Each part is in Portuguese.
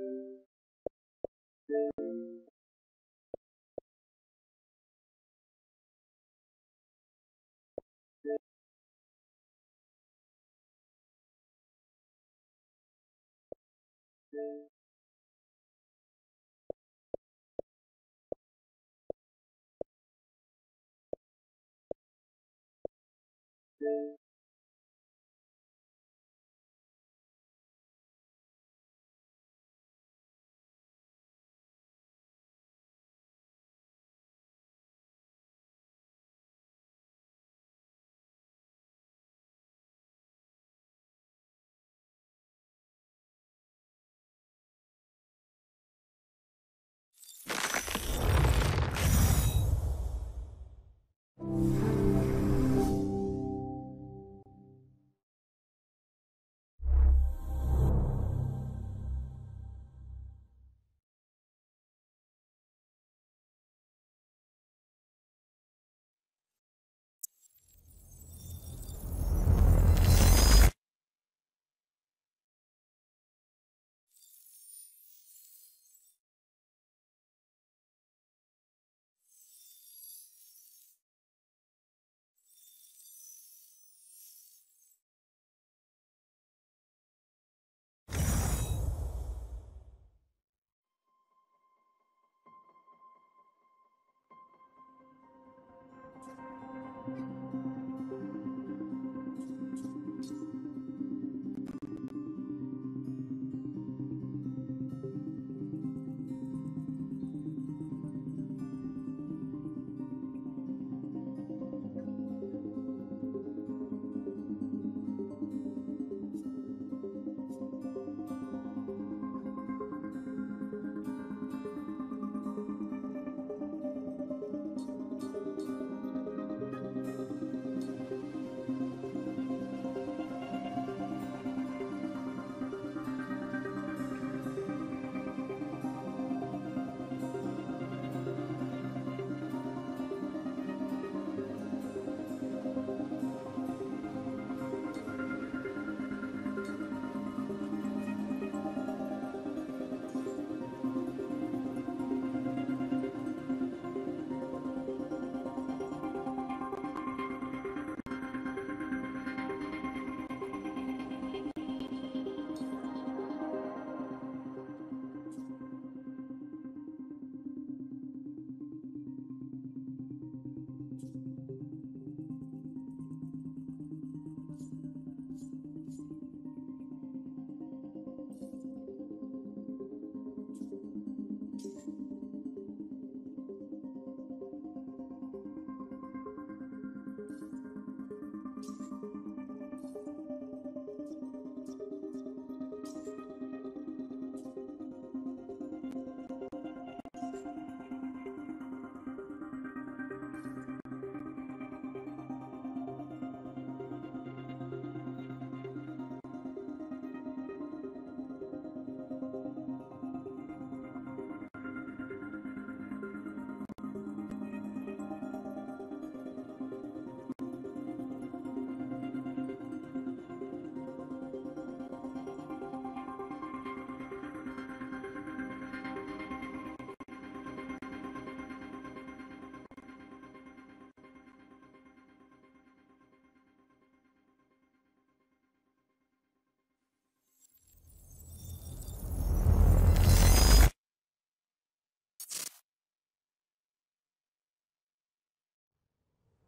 Thank you.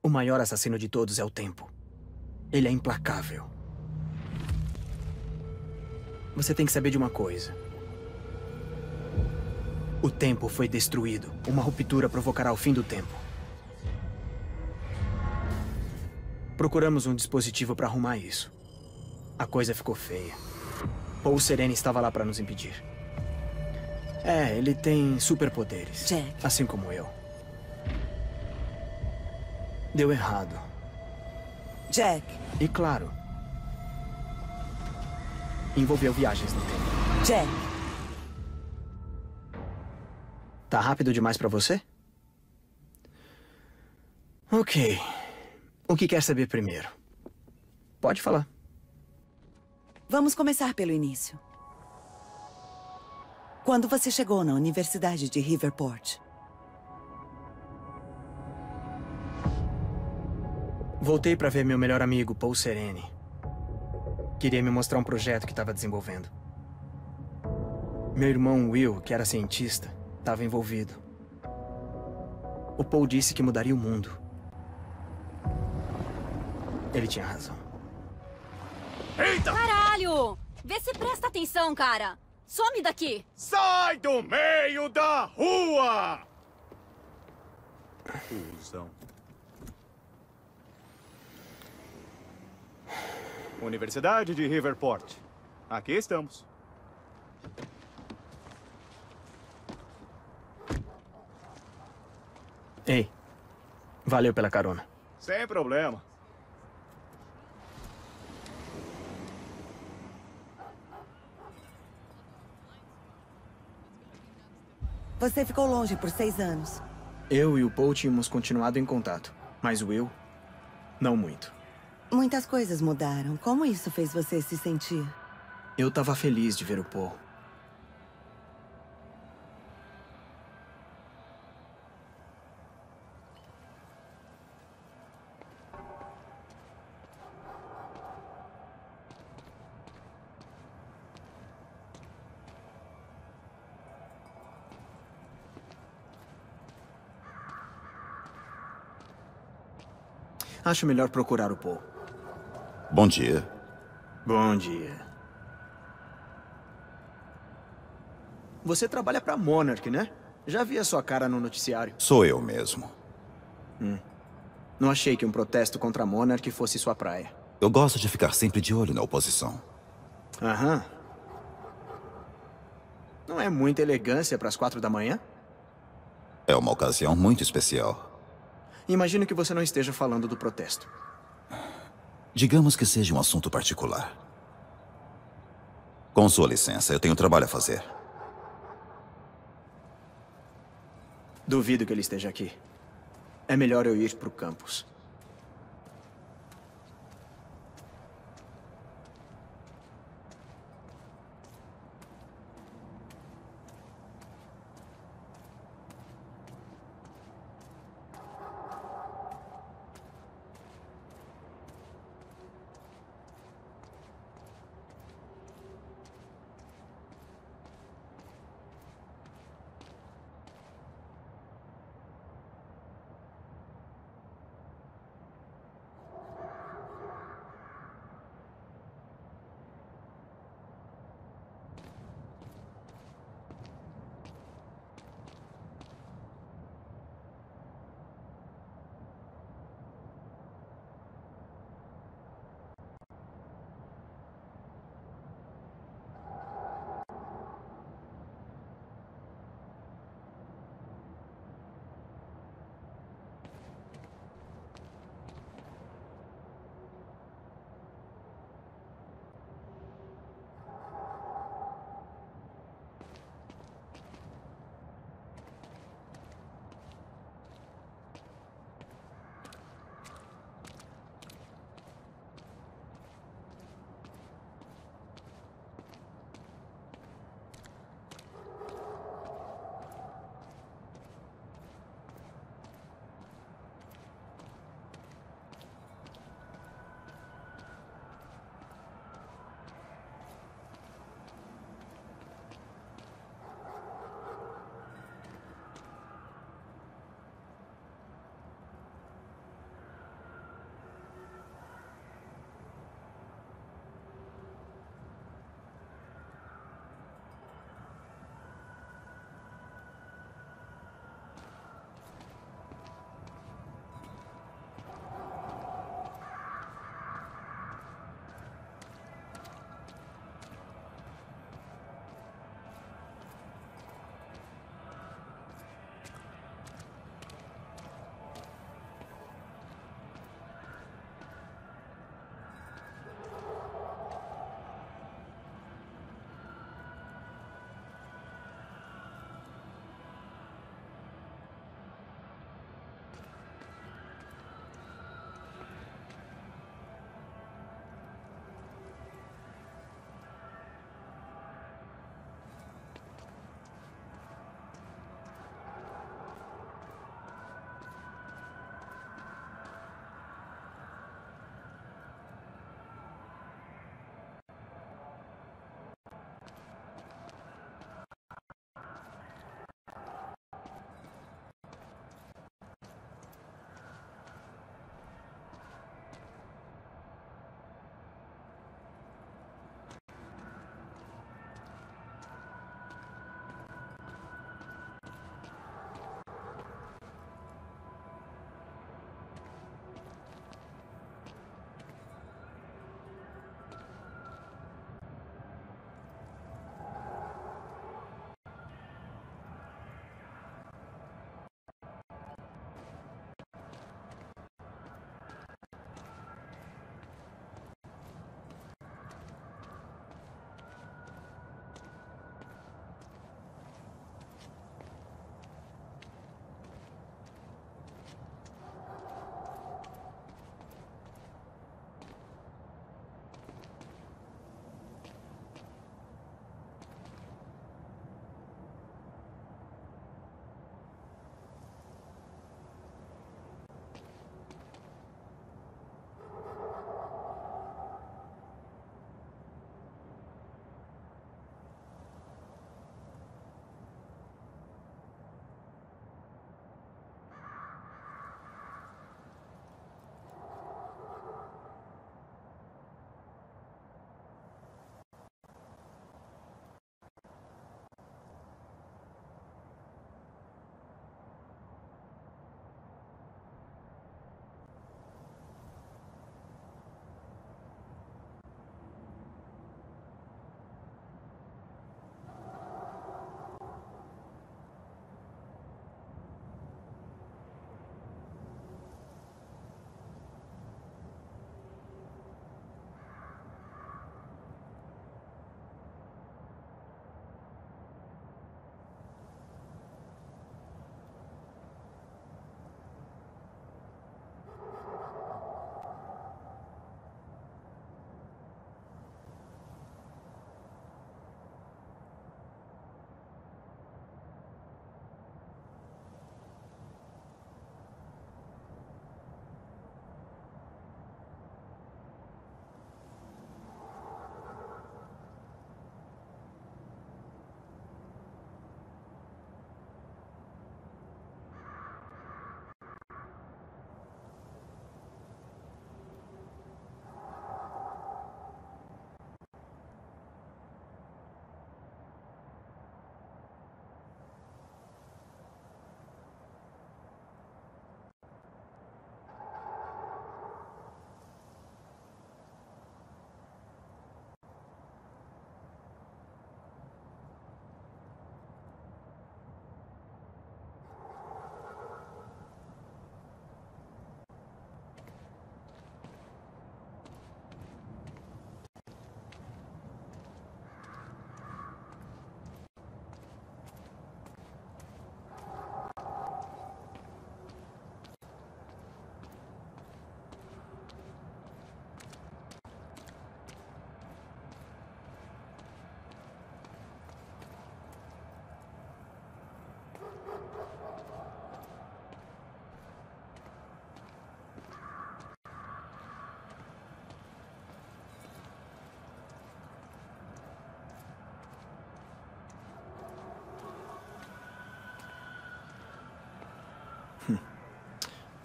O maior assassino de todos é o tempo. Ele é implacável. Você tem que saber de uma coisa. O tempo foi destruído. Uma ruptura provocará o fim do tempo. Procuramos um dispositivo para arrumar isso. A coisa ficou feia. Paul Serene estava lá para nos impedir. É, ele tem superpoderes. Jack. Assim como eu. Deu errado. Jack. E claro, envolveu viagens no tempo. Jack. Tá rápido demais pra você? Ok. O que quer saber primeiro? Pode falar. Vamos começar pelo início. Quando você chegou na Universidade de Riverport? Voltei para ver meu melhor amigo, Paul Serene. Queria me mostrar um projeto que estava desenvolvendo. Meu irmão Will, que era cientista, estava envolvido. O Paul disse que mudaria o mundo. Ele tinha razão. Eita! Caralho! Vê se presta atenção, cara! Some daqui! Sai do meio da rua! Fusão. Universidade de Riverport. Aqui estamos. Ei, valeu pela carona. Sem problema. Você ficou longe por seis anos. Eu e o Paul tínhamos continuado em contato, mas o Will, não muito. Muitas coisas mudaram. Como isso fez você se sentir? Eu estava feliz de ver o Paul. Acho melhor procurar o Paul. Bom dia. Bom dia. Você trabalha pra Monarch, né? Já vi a sua cara no noticiário. Sou eu mesmo. Hum. Não achei que um protesto contra a Monarch fosse sua praia. Eu gosto de ficar sempre de olho na oposição. Aham. Não é muita elegância para as quatro da manhã? É uma ocasião muito especial. Imagino que você não esteja falando do protesto. Digamos que seja um assunto particular. Com sua licença, eu tenho trabalho a fazer. Duvido que ele esteja aqui. É melhor eu ir para o campus.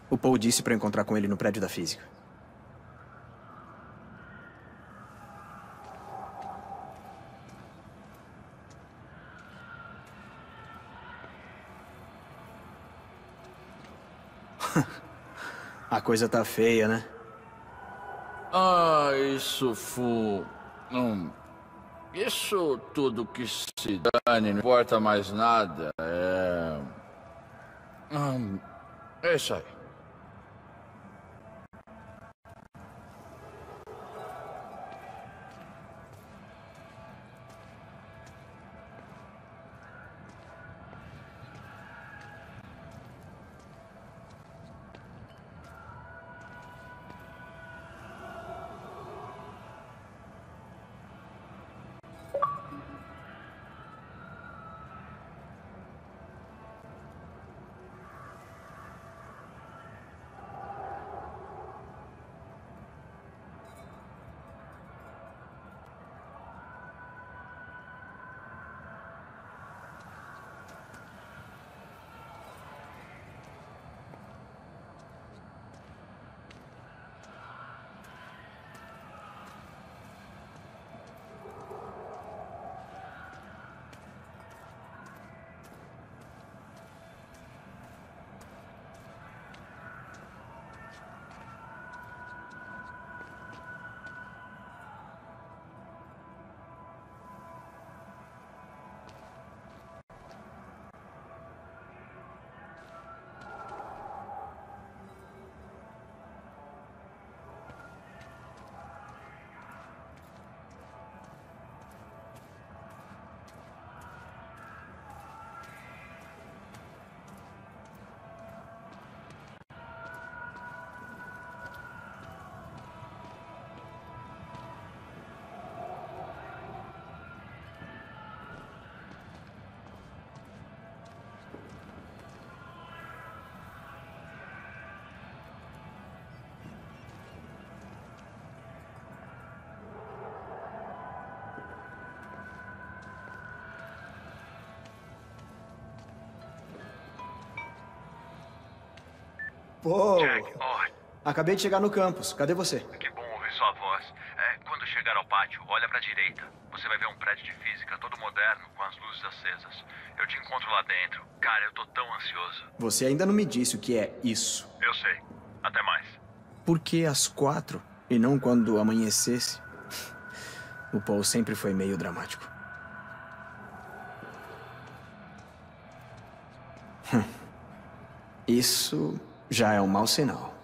O Paul disse para encontrar com ele no prédio da física. A coisa tá feia, né? Ah, isso foi. Hum, isso tudo que se dane, não importa mais nada. É. Hum, é isso aí. Pô, Jack, acabei de chegar no campus. Cadê você? Que bom ouvir sua voz. É, quando chegar ao pátio, olha pra direita. Você vai ver um prédio de física todo moderno, com as luzes acesas. Eu te encontro lá dentro. Cara, eu tô tão ansioso. Você ainda não me disse o que é isso. Eu sei. Até mais. Por que às quatro e não quando amanhecesse? O Paul sempre foi meio dramático. Hum. Isso já é um mau sinal.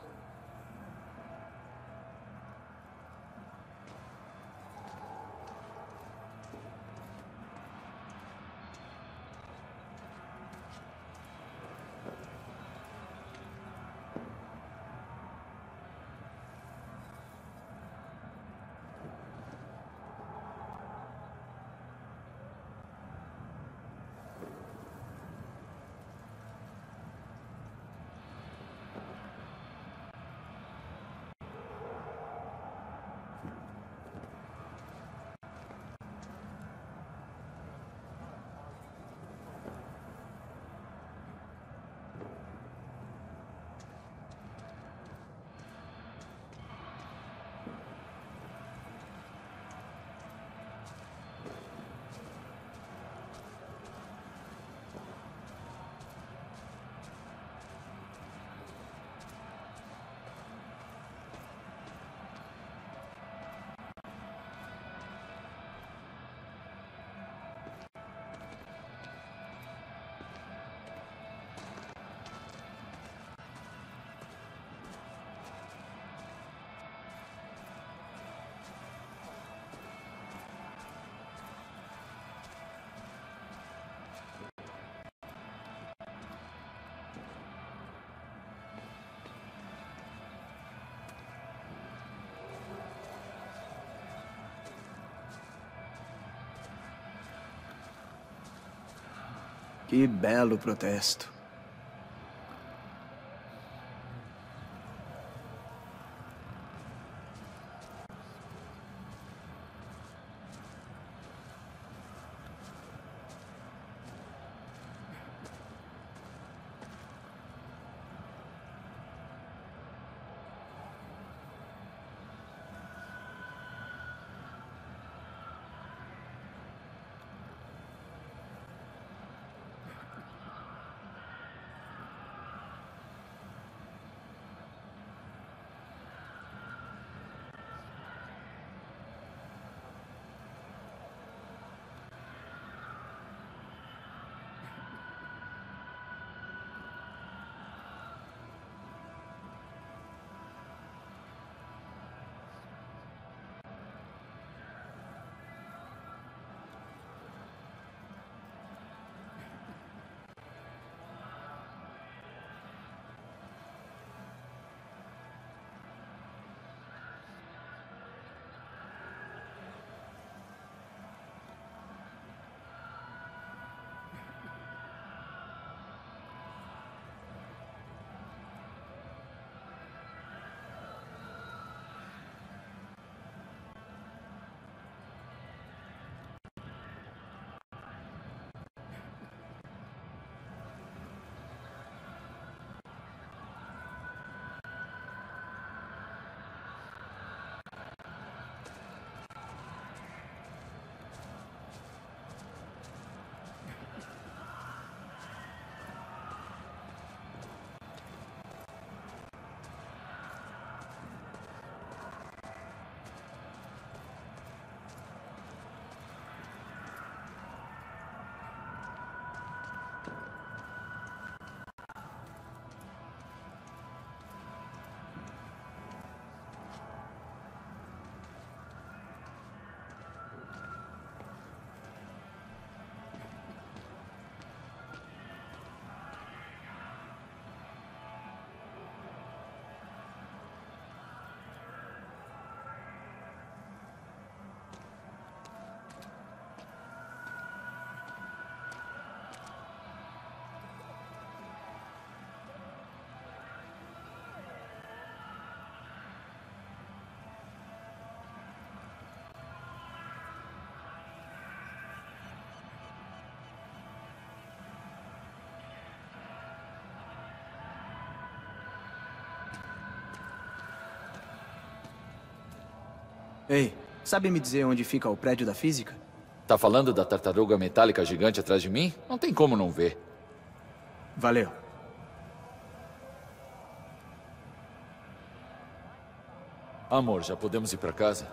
Que belo protesto. Ei, sabe me dizer onde fica o prédio da física? Tá falando da tartaruga metálica gigante atrás de mim? Não tem como não ver. Valeu. Amor, já podemos ir pra casa?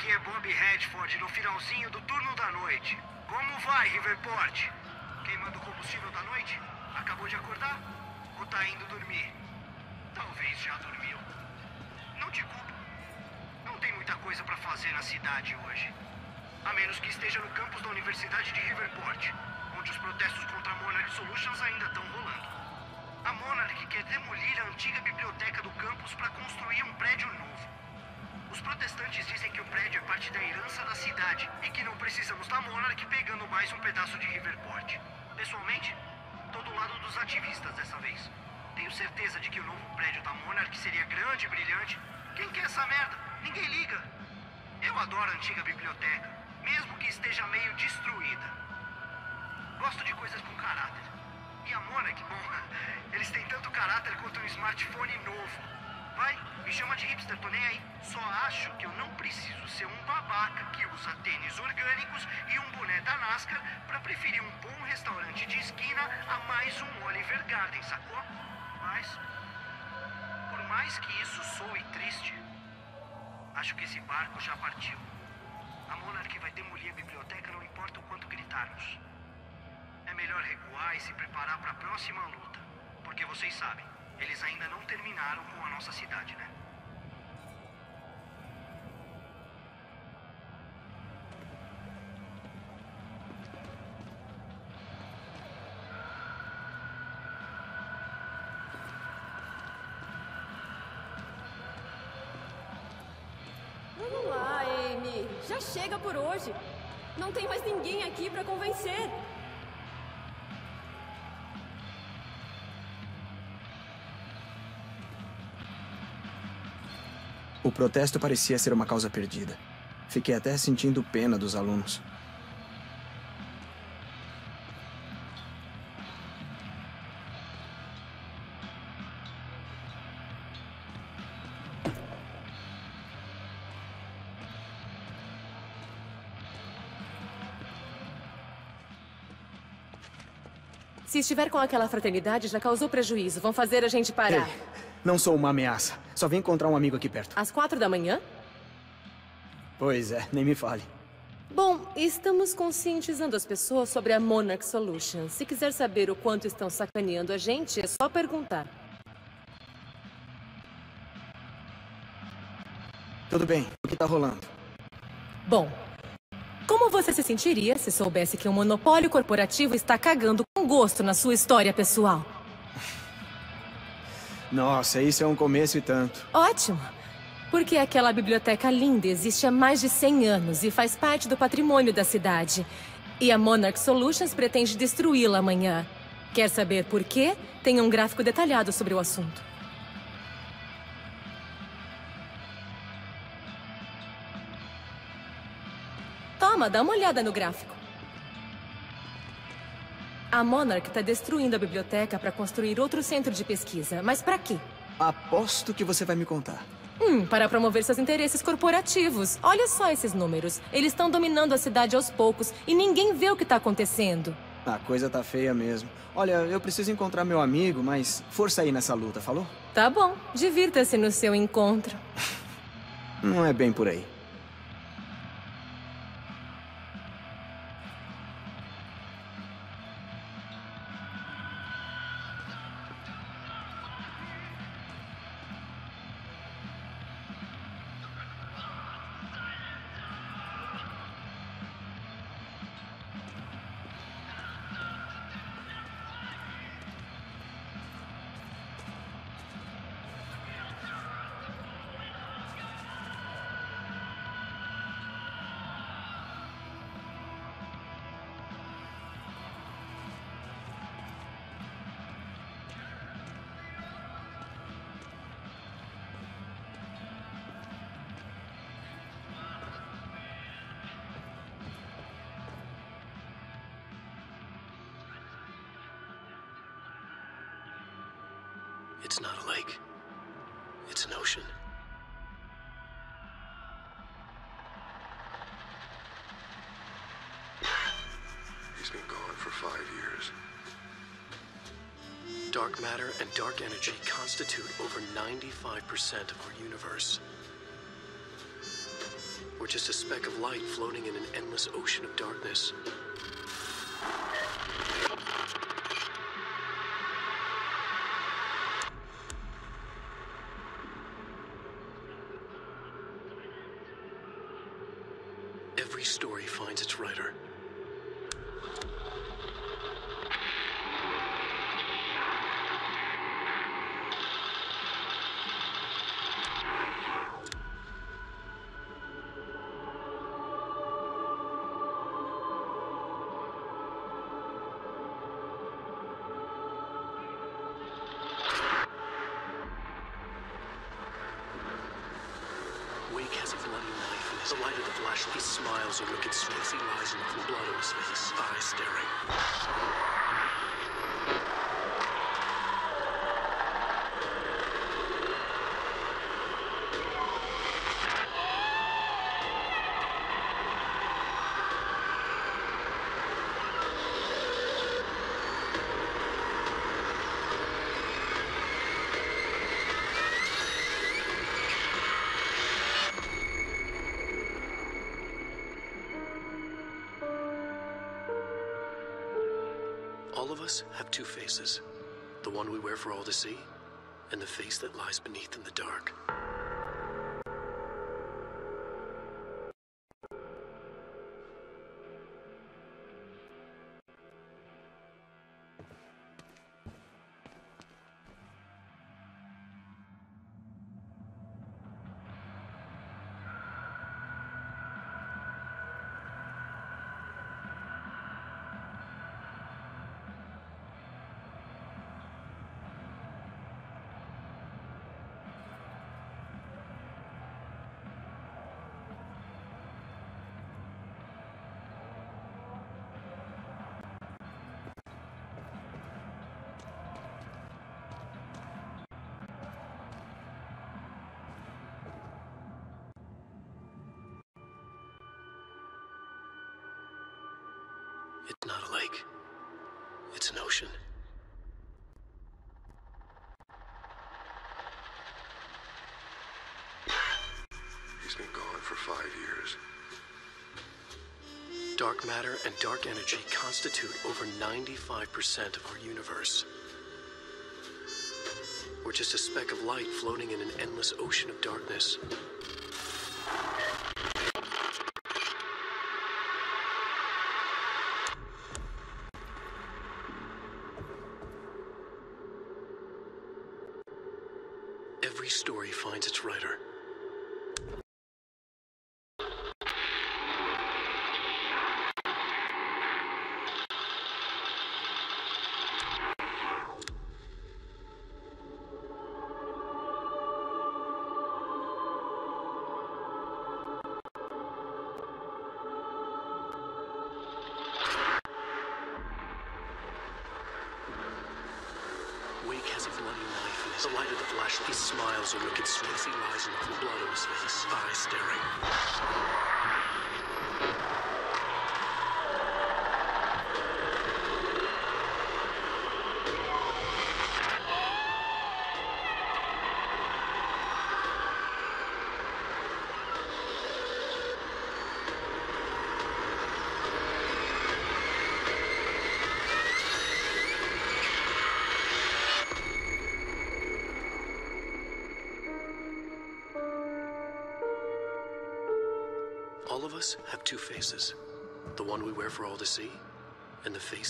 Aqui é Bob Redford no finalzinho do turno da noite. Como vai, Riverport? Queimando combustível da noite? Acabou de acordar? Ou tá indo dormir? Talvez já dormiu. Não te culpo. Não tem muita coisa para fazer na cidade hoje. A menos que esteja no campus da Universidade de Riverport, onde os protestos contra a Monarch Solutions ainda estão rolando. A Monarch quer demolir a antiga biblioteca do campus para construir um prédio novo. Os protestantes dizem que o prédio é parte da herança da cidade e que não precisamos da Monarch pegando mais um pedaço de Riverport. Pessoalmente, tô do lado dos ativistas dessa vez. Tenho certeza de que o novo prédio da Monarch seria grande e brilhante. Quem quer essa merda? Ninguém liga. Eu adoro a antiga biblioteca, mesmo que esteja meio destruída. Gosto de coisas com caráter. E a Monarch, bom, eles têm tanto caráter quanto um smartphone novo. Vai, me chama de hipster, tô nem aí. Só acho que eu não preciso ser um babaca que usa tênis orgânicos e um boné da NASCAR para preferir um bom restaurante de esquina a mais um Oliver Garden, sacou? Mas, por mais que isso soe triste, acho que esse barco já partiu. A Monarch vai demolir a biblioteca, não importa o quanto gritarmos. É melhor recuar e se preparar para a próxima luta. Porque vocês sabem, eles ainda não terminaram com a nossa cidade, né? Vamos lá, Amy. Já chega por hoje. Não tem mais ninguém aqui pra convencer. O protesto parecia ser uma causa perdida. Fiquei até sentindo pena dos alunos. Se estiver com aquela fraternidade, já causou prejuízo. Vão fazer a gente parar. Ei, não sou uma ameaça. Só vim encontrar um amigo aqui perto. Às quatro da manhã? Pois é, nem me fale. Bom, estamos conscientizando as pessoas sobre a Monarch Solution. Se quiser saber o quanto estão sacaneando a gente, é só perguntar. Tudo bem, o que tá rolando? Bom, como você se sentiria se soubesse que um monopólio corporativo está cagando com gosto na sua história pessoal? Nossa, isso é um começo e tanto. Ótimo! Porque aquela biblioteca linda existe há mais de 100 anos e faz parte do patrimônio da cidade. E a Monarch Solutions pretende destruí-la amanhã. Quer saber por quê? Tem um gráfico detalhado sobre o assunto. Toma, dá uma olhada no gráfico. A Monarch está destruindo a biblioteca para construir outro centro de pesquisa. Mas para quê? Aposto que você vai me contar. Hum, para promover seus interesses corporativos. Olha só esses números. Eles estão dominando a cidade aos poucos e ninguém vê o que está acontecendo. A coisa tá feia mesmo. Olha, eu preciso encontrar meu amigo, mas força aí nessa luta, falou? Tá bom. Divirta-se no seu encontro. Não é bem por aí. Been gone for five years. Dark matter and dark energy constitute over 95% of our universe. We're just a speck of light floating in an endless ocean of darkness. Us have two faces. The one we wear for all to see, and the face that lies beneath in the dark. Dark matter and dark energy constitute over 95% of our universe. We're just a speck of light floating in an endless ocean of darkness. The light of the flashlight. Smiles a wicked smile. He lies in the blood on his face, eyes staring.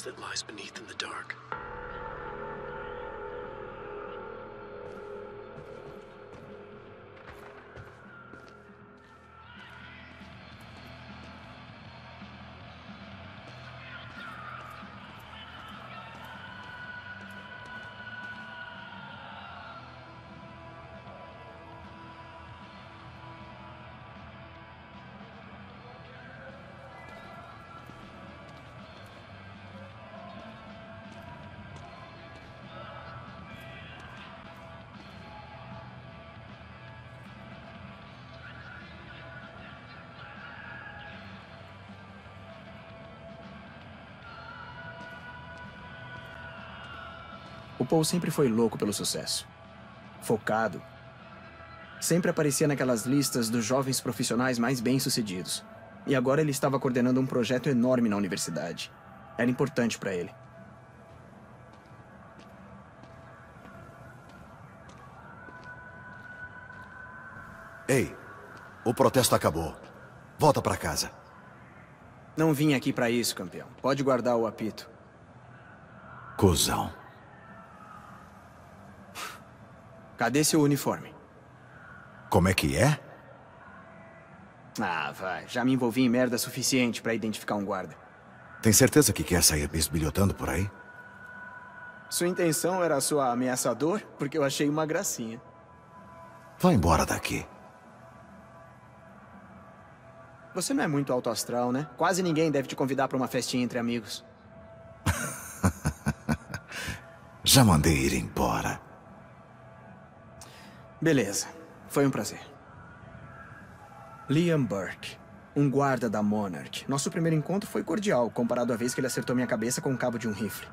That lies beneath in the dark. O Paul sempre foi louco pelo sucesso. Focado. Sempre aparecia naquelas listas dos jovens profissionais mais bem-sucedidos. E agora ele estava coordenando um projeto enorme na universidade. Era importante para ele. Ei, o protesto acabou. Volta pra casa. Não vim aqui para isso, campeão. Pode guardar o apito. Cusão. Cadê seu uniforme? Como é que é? Ah, vai. Já me envolvi em merda suficiente para identificar um guarda. Tem certeza que quer sair bisbilhotando por aí? Sua intenção era sua ameaçador? Porque eu achei uma gracinha. Vá embora daqui. Você não é muito alto astral, né? Quase ninguém deve te convidar para uma festinha entre amigos. Já mandei ir embora. Beleza. Foi um prazer. Liam Burke. Um guarda da Monarch. Nosso primeiro encontro foi cordial, comparado à vez que ele acertou minha cabeça com o cabo de um rifle.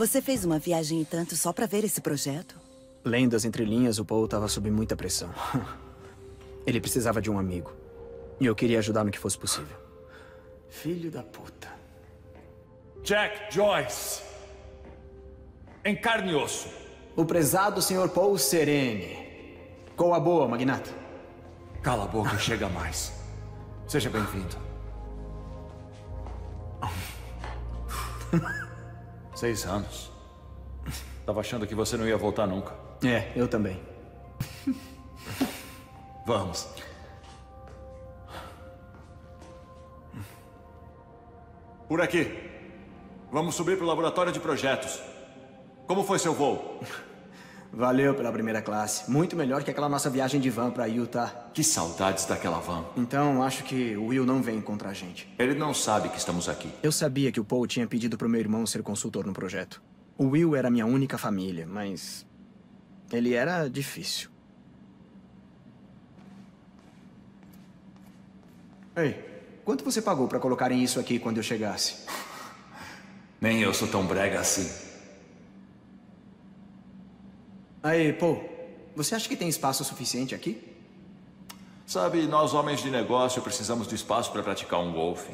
Você fez uma viagem e tanto só pra ver esse projeto? Lendo as entrelinhas, o Paul estava sob muita pressão. Ele precisava de um amigo. E eu queria ajudar no que fosse possível. Filho da puta. Jack Joyce. Em carne e osso. O prezado Sr. Paul Serene. Qual a boa, magnata? Cala a boca e chega mais. Seja bem-vindo. Seis anos. Tava achando que você não ia voltar nunca. É, eu também. Vamos. Por aqui. Vamos subir para o laboratório de projetos. Como foi seu voo? Valeu pela primeira classe. Muito melhor que aquela nossa viagem de van pra Utah. Que saudades daquela van. Então, acho que o Will não vem contra a gente. Ele não sabe que estamos aqui. Eu sabia que o Paul tinha pedido pro meu irmão ser consultor no projeto. O Will era minha única família, mas... Ele era difícil. Ei, quanto você pagou pra colocarem isso aqui quando eu chegasse? Nem eu sou tão brega assim. Aí, Paul, você acha que tem espaço suficiente aqui? Sabe, nós homens de negócio precisamos de espaço para praticar um golfe.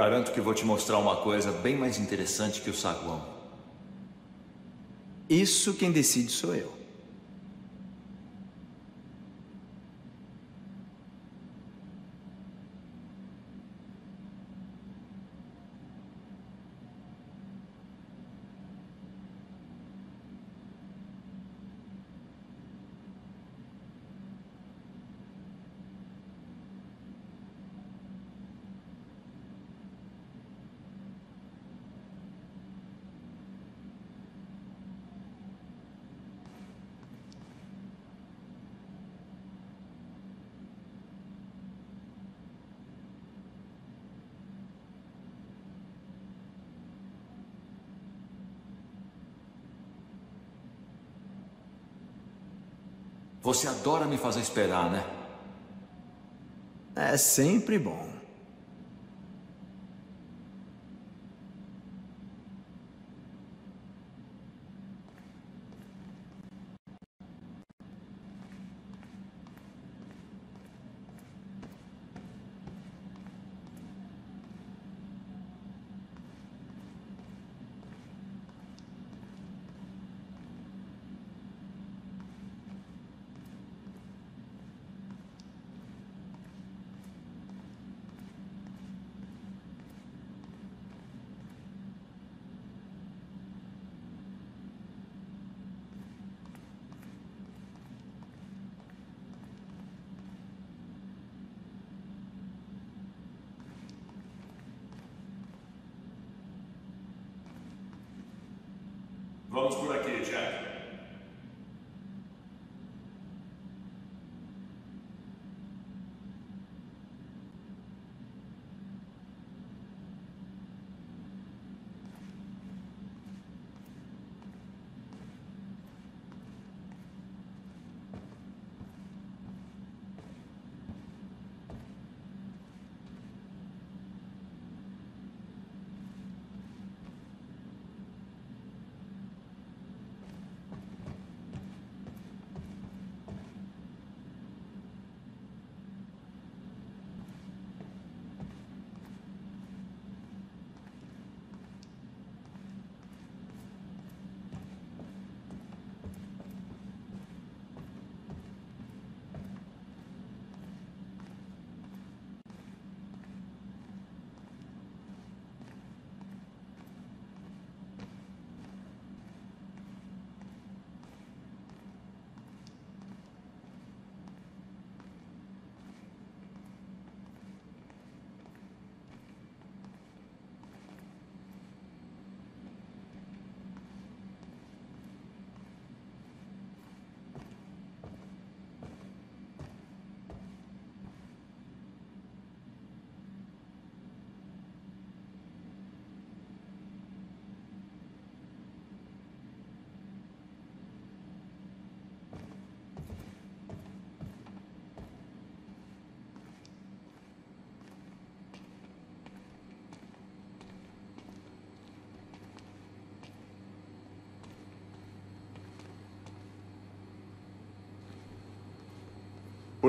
Garanto que vou te mostrar uma coisa bem mais interessante que o saguão. Isso quem decide sou eu. Você adora me fazer esperar, né? É sempre bom.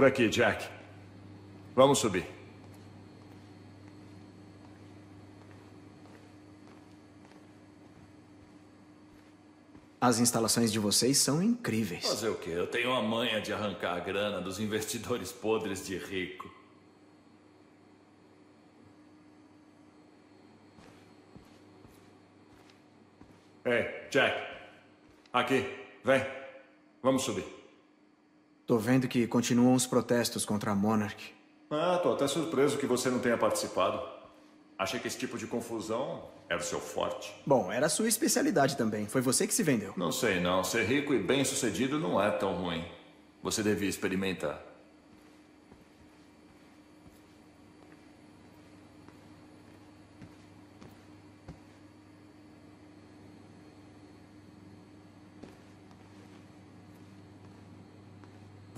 Por aqui, Jack. Vamos subir. As instalações de vocês são incríveis. Fazer o quê? Eu tenho a manha de arrancar a grana dos investidores podres de rico. Ei, Jack. Aqui. Vem. Vamos subir. Vendo que continuam os protestos contra a Monarch. Ah, tô até surpreso que você não tenha participado. Achei que esse tipo de confusão era o seu forte. Bom, era a sua especialidade também. Foi você que se vendeu. Não sei não. Ser rico e bem sucedido não é tão ruim. Você devia experimentar.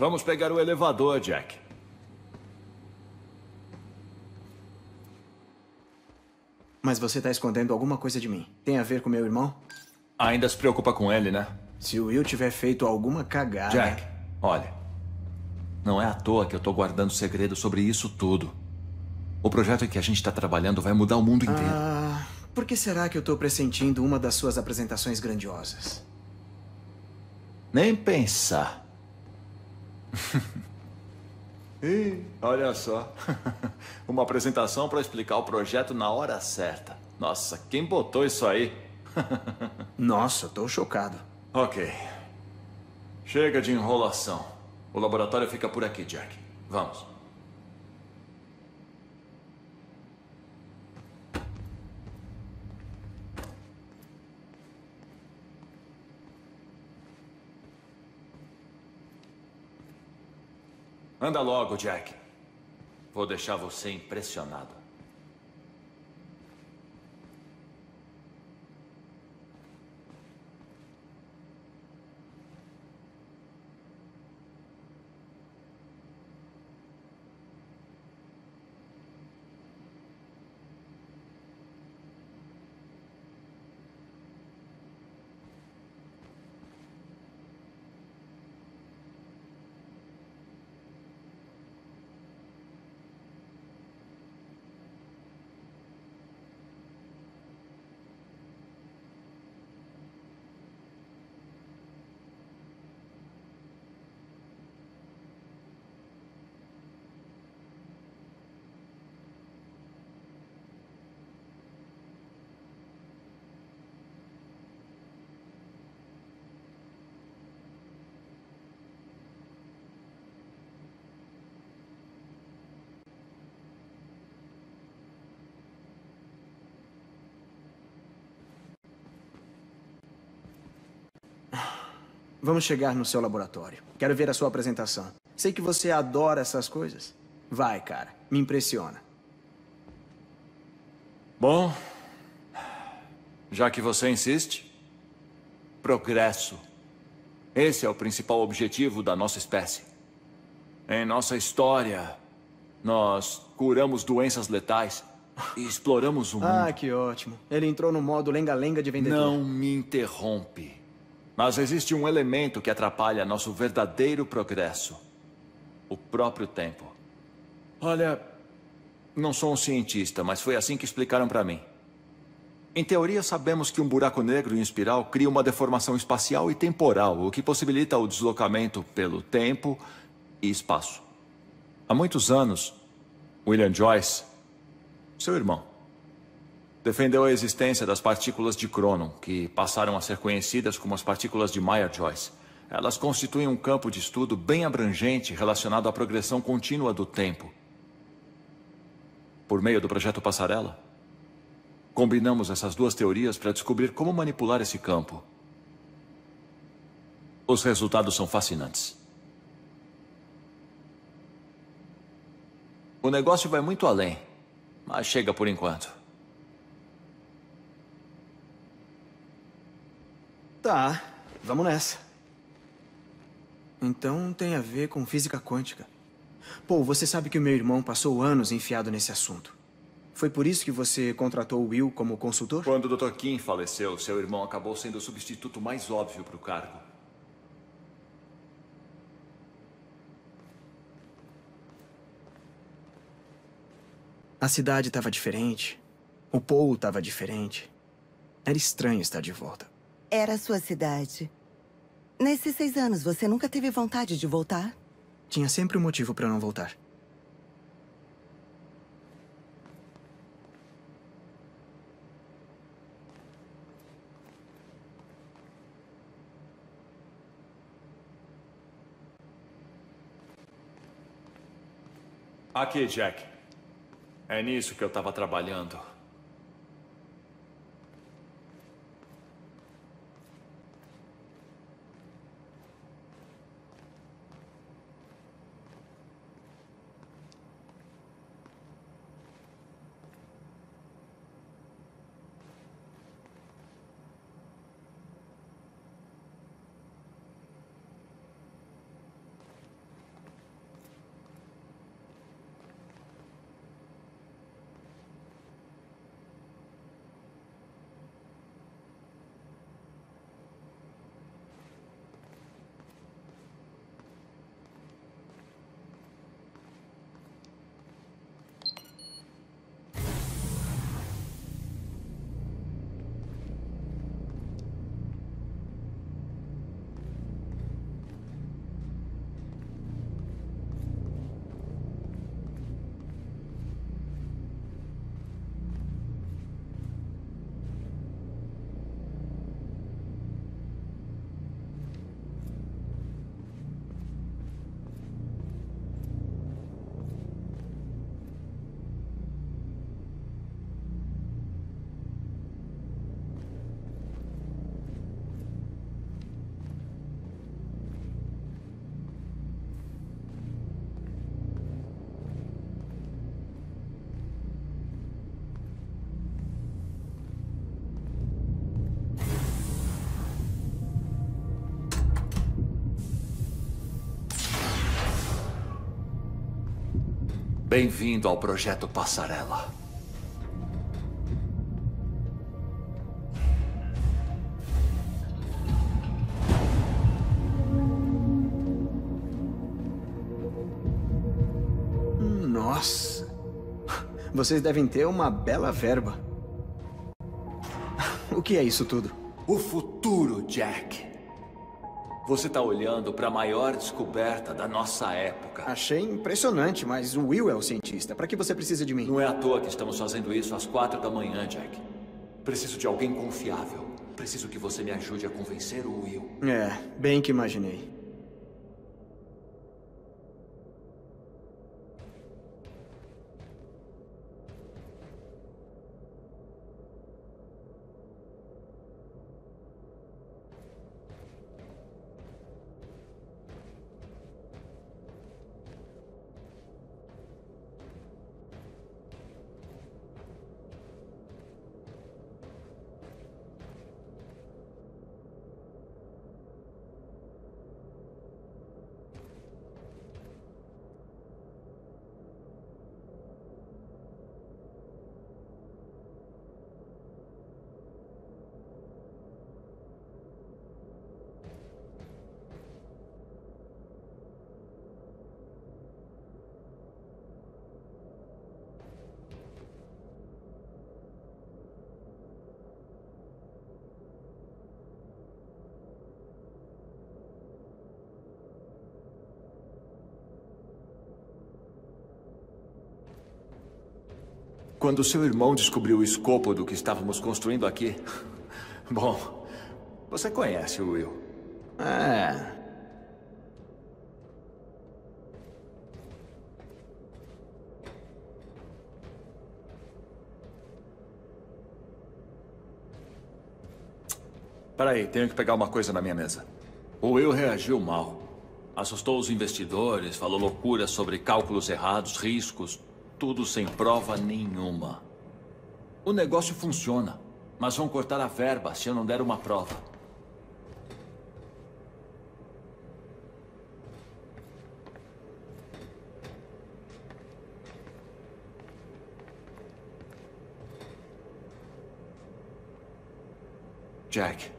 Vamos pegar o elevador, Jack. Mas você tá escondendo alguma coisa de mim. Tem a ver com meu irmão? Ainda se preocupa com ele, né? Se o Will tiver feito alguma cagada... Jack, olha. Não é à toa que eu tô guardando segredo sobre isso tudo. O projeto em que a gente tá trabalhando vai mudar o mundo inteiro. Ah, por que será que eu tô pressentindo uma das suas apresentações grandiosas? Nem pensar. Ih, olha só. Uma apresentação para explicar o projeto na hora certa. Nossa, quem botou isso aí? Nossa, tô chocado. Ok. Chega de enrolação. O laboratório fica por aqui, Jack. Vamos. Anda logo, Jack. Vou deixar você impressionado. Vamos chegar no seu laboratório. Quero ver a sua apresentação. Sei que você adora essas coisas. Vai, cara. Me impressiona. Bom, já que você insiste, progresso. Esse é o principal objetivo da nossa espécie. Em nossa história, nós curamos doenças letais e exploramos o mundo. Ah, que ótimo. Ele entrou no modo lenga-lenga de vendedor. Não me interrompe. Mas existe um elemento que atrapalha nosso verdadeiro progresso: o próprio tempo. Olha, não sou um cientista, mas foi assim que explicaram para mim. Em teoria, sabemos que um buraco negro em espiral cria uma deformação espacial e temporal, o que possibilita o deslocamento pelo tempo e espaço. Há muitos anos, William Joyce, seu irmão, defendeu a existência das partículas de Cronon, que passaram a ser conhecidas como as partículas de Meyer-Joyce. Elas constituem um campo de estudo bem abrangente relacionado à progressão contínua do tempo. Por meio do projeto Passarela, combinamos essas duas teorias para descobrir como manipular esse campo. Os resultados são fascinantes. O negócio vai muito além, mas chega por enquanto. Tá, vamos nessa. Então tem a ver com física quântica. Pô, você sabe que o meu irmão passou anos enfiado nesse assunto. Foi por isso que você contratou o Will como consultor? Quando o Dr. Kim faleceu, seu irmão acabou sendo o substituto mais óbvio para o cargo. A cidade estava diferente. O Paul estava diferente. Era estranho estar de volta. Era a sua cidade. Nesses seis anos, você nunca teve vontade de voltar? Tinha sempre um motivo para não voltar. Aqui, Jack. É nisso que eu estava trabalhando. Bem-vindo ao Projeto Passarela. Nossa. Vocês devem ter uma bela verba. O que é isso tudo? O futuro, Jack. Você está olhando para a maior descoberta da nossa época. Achei impressionante, mas o Will é o cientista. Para que você precisa de mim? Não é à toa que estamos fazendo isso às quatro da manhã, Jack. Preciso de alguém confiável. Preciso que você me ajude a convencer o Will. É, bem que imaginei. Quando seu irmão descobriu o escopo do que estávamos construindo aqui... Bom, você conhece o Will. É... Peraí, tenho que pegar uma coisa na minha mesa. O Will reagiu mal. Assustou os investidores, falou loucuras sobre cálculos errados, riscos, tudo sem prova nenhuma. O negócio funciona, mas vão cortar a verba se eu não der uma prova. Jack,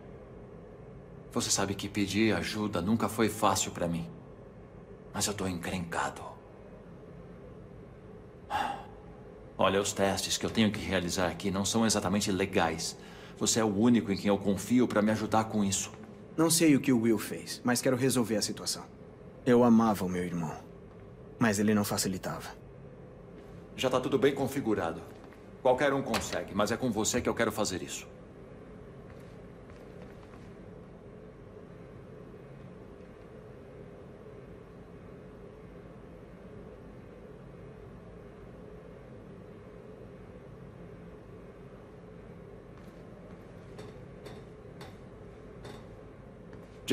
você sabe que pedir ajuda nunca foi fácil para mim. Mas eu tô encrencado. Olha, os testes que eu tenho que realizar aqui não são exatamente legais. Você é o único em quem eu confio para me ajudar com isso. Não sei o que o Will fez, mas quero resolver a situação. Eu amava o meu irmão, mas ele não facilitava. Já tá tudo bem configurado. Qualquer um consegue, mas é com você que eu quero fazer isso.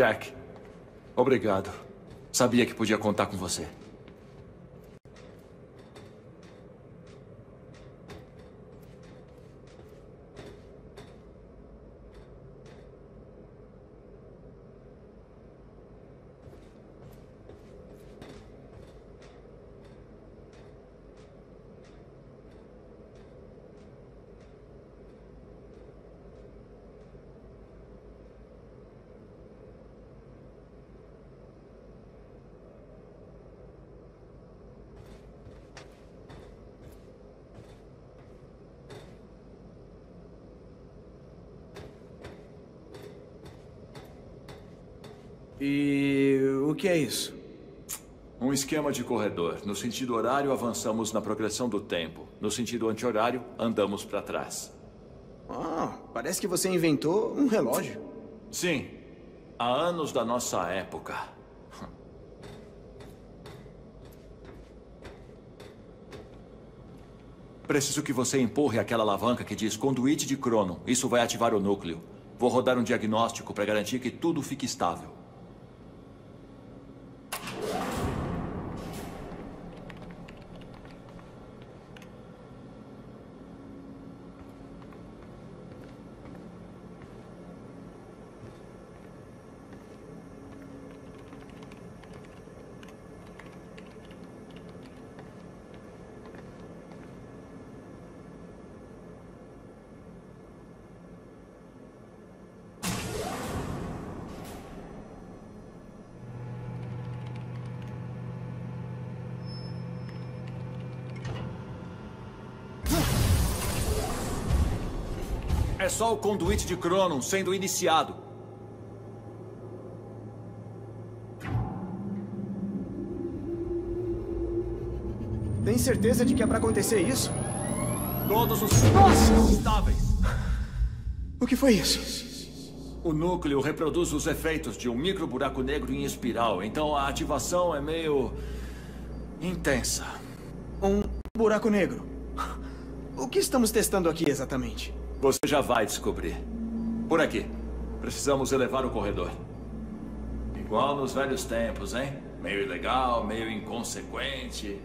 Jack, obrigado. Sabia que podia contar com você. E o que é isso? Um esquema de corredor. No sentido horário, avançamos na progressão do tempo. No sentido anti-horário, andamos para trás. Ah, parece que você inventou um relógio. Sim. Há anos da nossa época. Preciso que você empurre aquela alavanca que diz conduíte de crono. Isso vai ativar o núcleo. Vou rodar um diagnóstico para garantir que tudo fique estável. É só o conduíte de Cronon sendo iniciado. Tem certeza de que é pra acontecer isso? Todos os Nossa! estáveis. O que foi isso? O núcleo reproduz os efeitos de um micro buraco negro em espiral, então a ativação é meio... intensa. Um buraco negro? O que estamos testando aqui exatamente? Você já vai descobrir. Por aqui. Precisamos elevar o corredor. Igual nos velhos tempos, hein? Meio ilegal, meio inconsequente.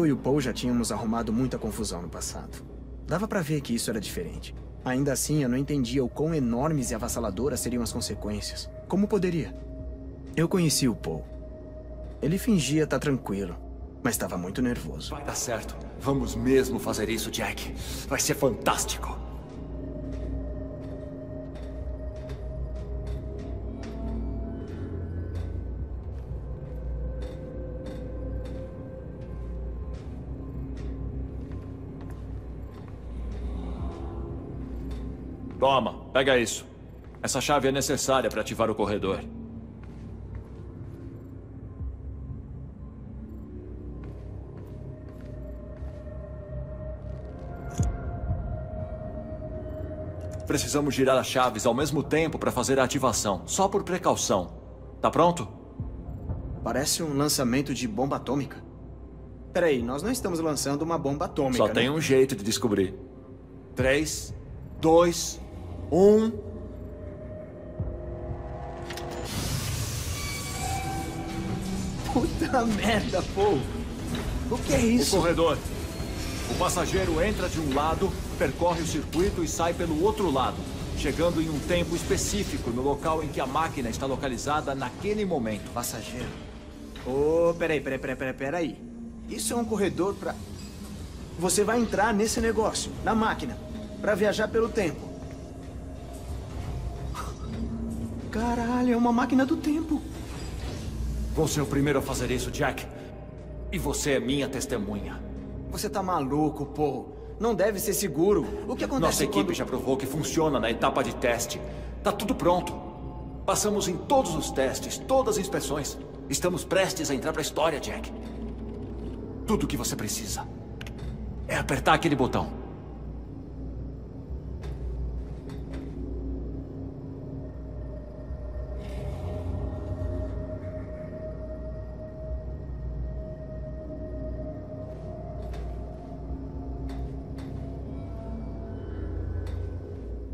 Eu e o Paul já tínhamos arrumado muita confusão no passado. Dava pra ver que isso era diferente. Ainda assim, eu não entendia o quão enormes e avassaladoras seriam as consequências. Como poderia? Eu conheci o Paul. Ele fingia estar tranquilo, mas estava muito nervoso. Vai dar certo. Vamos mesmo fazer isso, Jack. Vai ser fantástico. Toma, pega isso. Essa chave é necessária para ativar o corredor. Precisamos girar as chaves ao mesmo tempo para fazer a ativação, só por precaução. Tá pronto? Parece um lançamento de bomba atômica. Peraí, nós não estamos lançando uma bomba atômica, Só né? tem um jeito de descobrir. Três, dois, um. Puta merda, Paul. O que é isso? O corredor. O passageiro entra de um lado, percorre o circuito e sai pelo outro lado, chegando em um tempo específico no local em que a máquina está localizada naquele momento. Passageiro. Ô, oh, peraí, peraí, peraí, peraí, peraí. Isso é um corredor pra... Você vai entrar nesse negócio, na máquina, pra viajar pelo tempo. Caralho, é uma máquina do tempo. Vou ser o primeiro a fazer isso, Jack. E você é minha testemunha. Você tá maluco, Paul. Não deve ser seguro. O que acontece Nossa equipe quando... já provou que funciona na etapa de teste. Tá tudo pronto. Passamos em todos os testes, todas as inspeções. Estamos prestes a entrar para a história, Jack. Tudo o que você precisa é apertar aquele botão.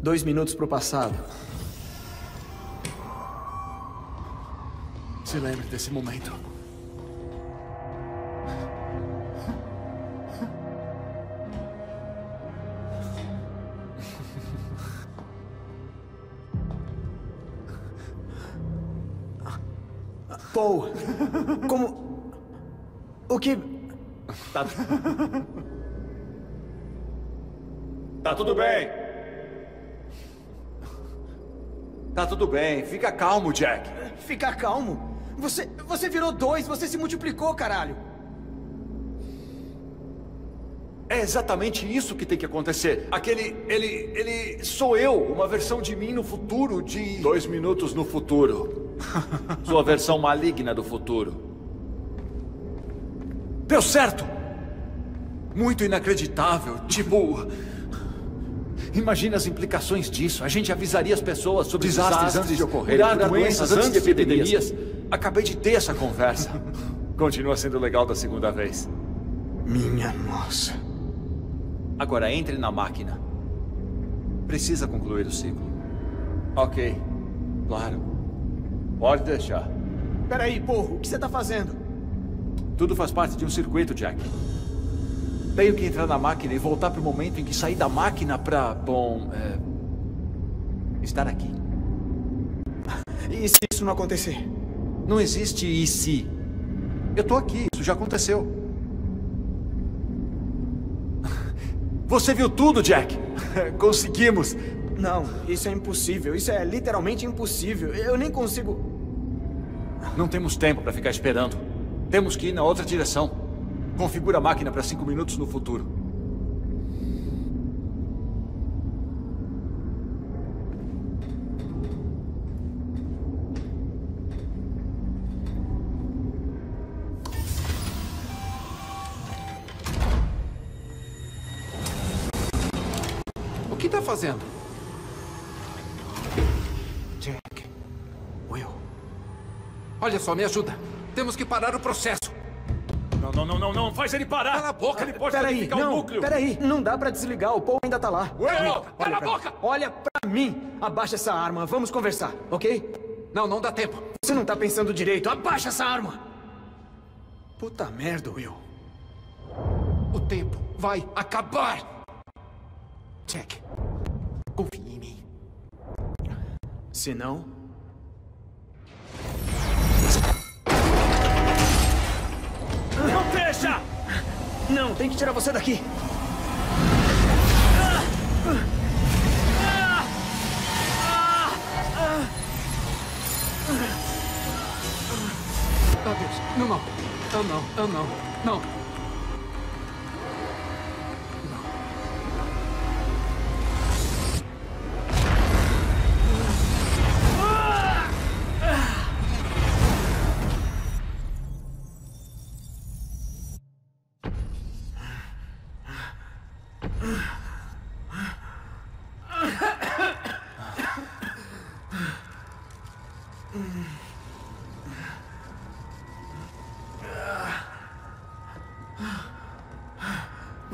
Dois minutos pro passado. Se lembre desse momento. Paul, como... O que... Tá... tá tudo bem. Tá tudo bem. Fica calmo, Jack. Fica calmo? Você, você virou dois, você se multiplicou, caralho. É exatamente isso que tem que acontecer. Aquele, ele, ele sou eu, uma versão de mim no futuro de... Dois minutos no futuro. Sua versão maligna do futuro. Deu certo! Muito inacreditável, tipo... Imagina as implicações disso. A gente avisaria as pessoas sobre desastres, desastres antes de ocorrer, curar doenças antes de de epidemias. Acabei de ter essa conversa. Continua sendo legal da segunda vez. Minha nossa. Agora entre na máquina. Precisa concluir o ciclo. Ok. Claro. Pode deixar. Peraí, porra, o que você tá fazendo? Tudo faz parte de um circuito, Jack. Tenho que entrar na máquina e voltar para o momento em que saí da máquina pra, bom, é... estar aqui. E se isso não acontecer? Não existe e se. Eu tô aqui, isso já aconteceu. Você viu tudo, Jack? Conseguimos. Não, isso é impossível. Isso é literalmente impossível. Eu nem consigo... Não temos tempo para ficar esperando. Temos que ir na outra direção. Configura a máquina para cinco minutos no futuro. O que está fazendo? Jack. Will. Olha só, me ajuda. Temos que parar o processo. Não, não, não, não. Faz ele parar. Cala a boca. Ele pode Peraí, danificar não, o núcleo. peraí. Não dá pra desligar, o Paul ainda tá lá. Will, cala olha a pra boca. Mim. Olha pra mim. Abaixa essa arma, vamos conversar, ok? Não, não dá tempo. Você não tá pensando direito. Abaixa essa arma. Puta merda, Will. O tempo vai acabar. Jack, confie em mim. Se não... Não deixa! Não, tem que tirar você daqui. Oh, Deus. Não, não. Oh, não. Oh, não. Não.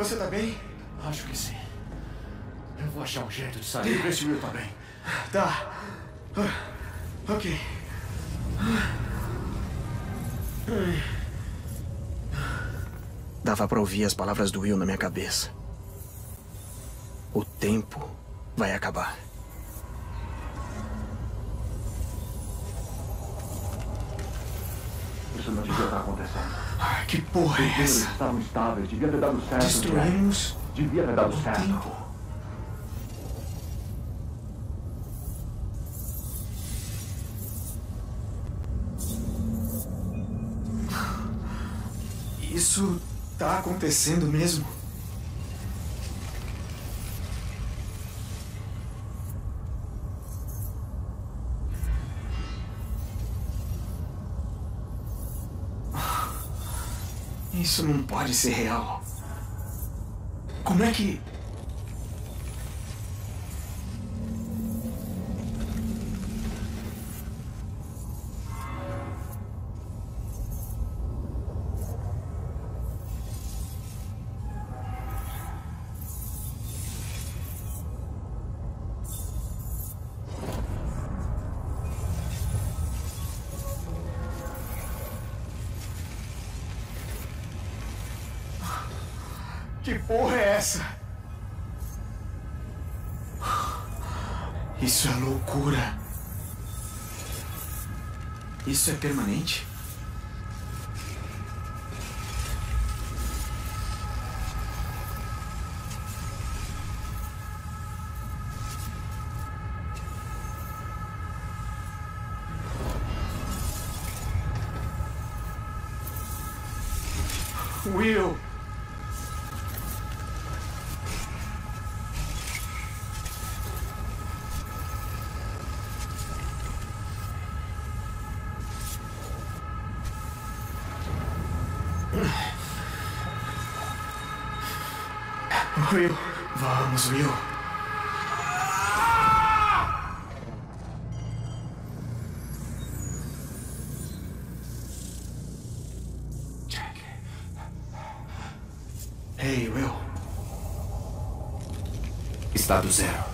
Você tá bem? Acho que sim. Eu vou achar um jeito de sair. Vê se o Will tá bem. Tá. Ok. Dava pra ouvir as palavras do Will na minha cabeça. O tempo vai acabar. Porra é essa? estavam estáveis, devia ter dado certo. Destruímos. Devia ter dado certo. Tempo. Isso tá acontecendo mesmo? Isso não pode ser real. Como é que. Isso é loucura. Isso é permanente? Will. Jack. Hey, Will. Estado zero.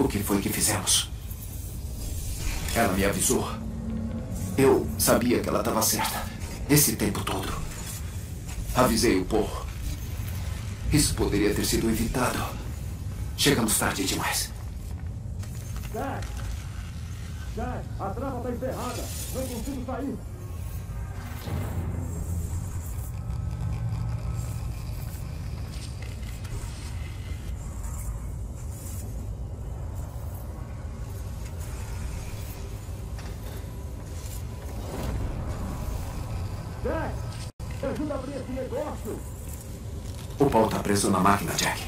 O que foi que fizemos? Ela me avisou. Eu sabia que ela estava certa. Esse tempo todo. Avisei o Paul. Isso poderia ter sido evitado. Chegamos tarde demais. Jack! Jack, a trava está encerrada. Não consigo sair. Jack! Ajuda a abrir esse negócio! O Paul está preso na máquina, Jack.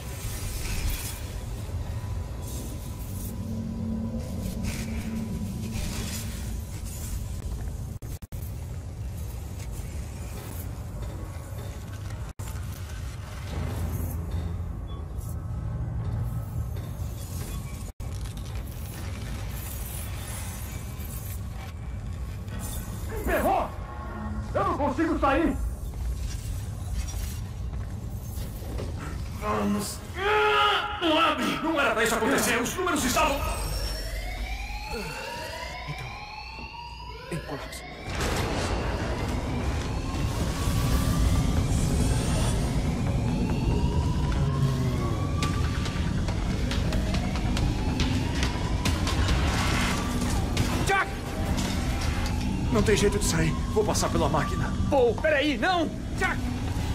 Tem jeito de sair. Vou passar pela máquina. Paul, peraí, não! Jack!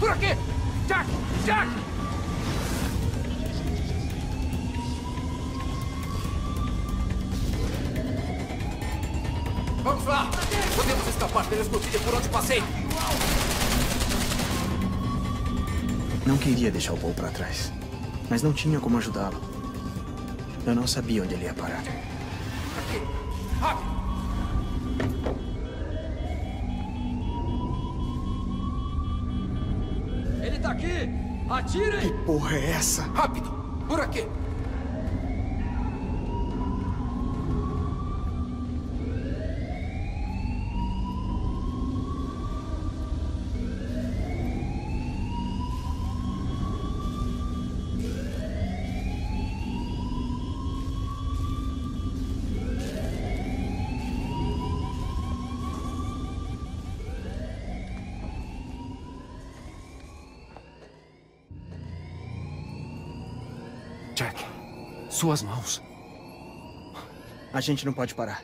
Por aqui! Jack! Jack! Vamos lá! Podemos escapar pela escotilha por onde passei. Não queria deixar o Paul pra trás, mas não tinha como ajudá-lo. Eu não sabia onde ele ia parar. Atirem! Que porra é essa? Rápido! Por aqui! Suas mãos. a gente não pode parar.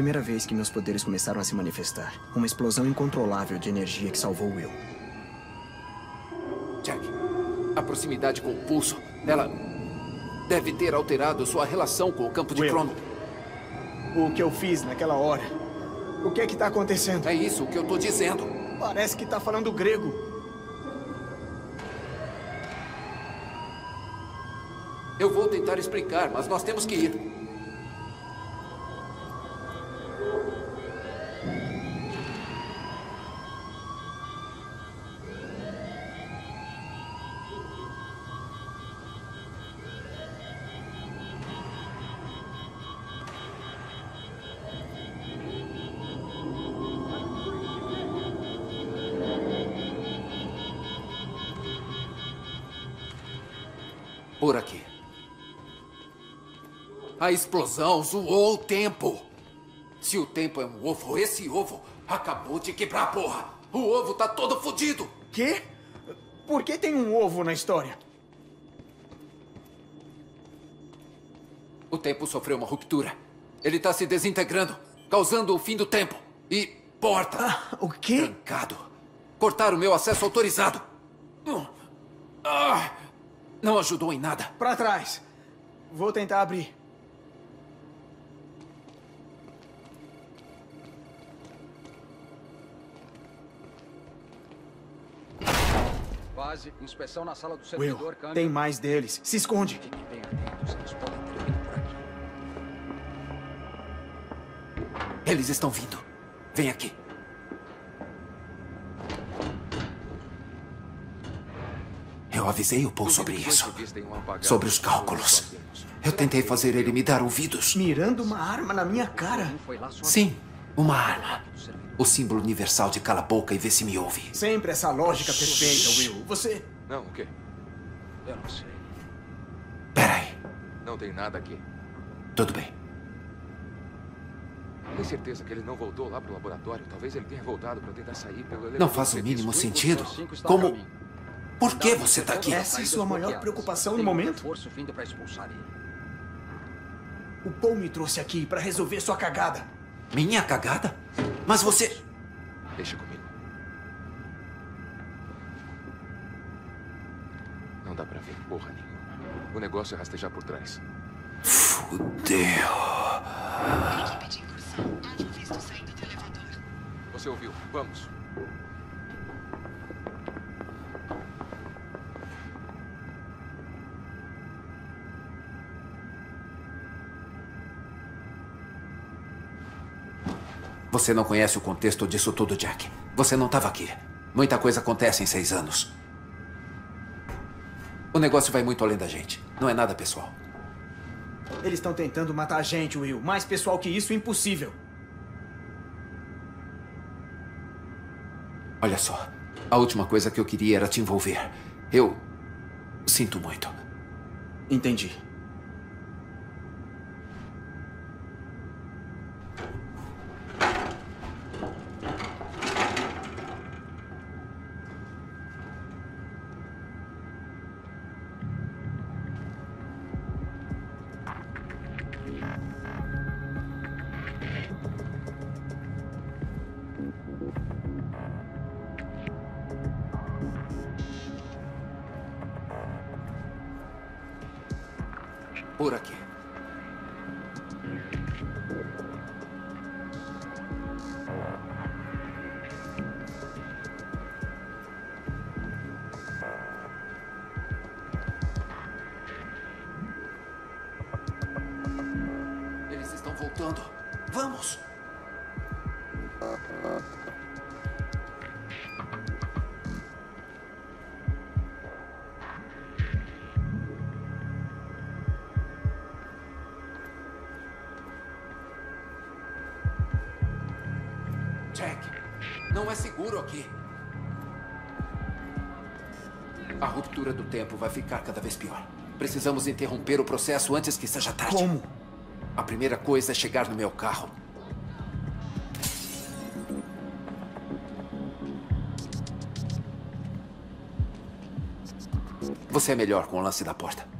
Primeira vez que meus poderes começaram a se manifestar. Uma explosão incontrolável de energia que salvou Will. Jack, a proximidade com o pulso, ela deve ter alterado sua relação com o campo de Will. crono. O que eu fiz naquela hora? O que é que tá acontecendo? É isso que eu tô dizendo. Parece que tá falando grego. Eu vou tentar explicar, mas nós temos que ir. A explosão zoou o tempo. Se o tempo é um ovo, esse ovo acabou de quebrar a porra. O ovo tá todo fodido. Quê? Por que tem um ovo na história? O tempo sofreu uma ruptura. Ele tá se desintegrando, causando o fim do tempo. E porta. Ah, o quê? Trancado. Cortaram meu acesso autorizado. Hum. Ah, não ajudou em nada. Pra trás. Vou tentar abrir. Base, inspeção na sala do Will, servidor, câmbio. tem mais deles. Se esconde. Fiquem bem atentos, eles podem ter vindo por aqui. Eles estão vindo. Vem aqui. Eu avisei o Paul sobre isso. Sobre os cálculos. Eu tentei fazer ele me dar ouvidos. Mirando uma arma na minha cara. Sim, uma arma. O símbolo universal de cala a boca e vê se me ouve. Sempre essa lógica perfeita, Will. Você. Não, o quê? Eu não sei. Peraí. Não tem nada aqui. Tudo bem. Tem certeza que ele não voltou lá pro laboratório? Talvez ele tenha voltado para tentar sair pelo elevador. Não faz o mínimo sentido. Como. Por que você tá aqui? Essa é sua maior preocupação no momento? Para. O Paul me trouxe aqui pra resolver sua cagada. Minha cagada? Mas você. Deixa comigo. Não dá pra ver porra nenhuma. O negócio é rastejar por trás. Fudeu. Equipe de incursão. Visto saindo do elevador. Você ouviu? Vamos. Você não conhece o contexto disso tudo, Jack. Você não estava aqui. Muita coisa acontece em seis anos. O negócio vai muito além da gente. Não é nada pessoal. Eles estão tentando matar a gente, Will. Mais pessoal que isso, impossível. Olha só. A última coisa que eu queria era te envolver. Eu. Sinto muito. Entendi. Por aqui. Eles seguro aqui. A ruptura do tempo vai ficar cada vez pior. Precisamos interromper o processo antes que seja tarde. Como? A primeira coisa é chegar no meu carro. Você é melhor com o lance da porta.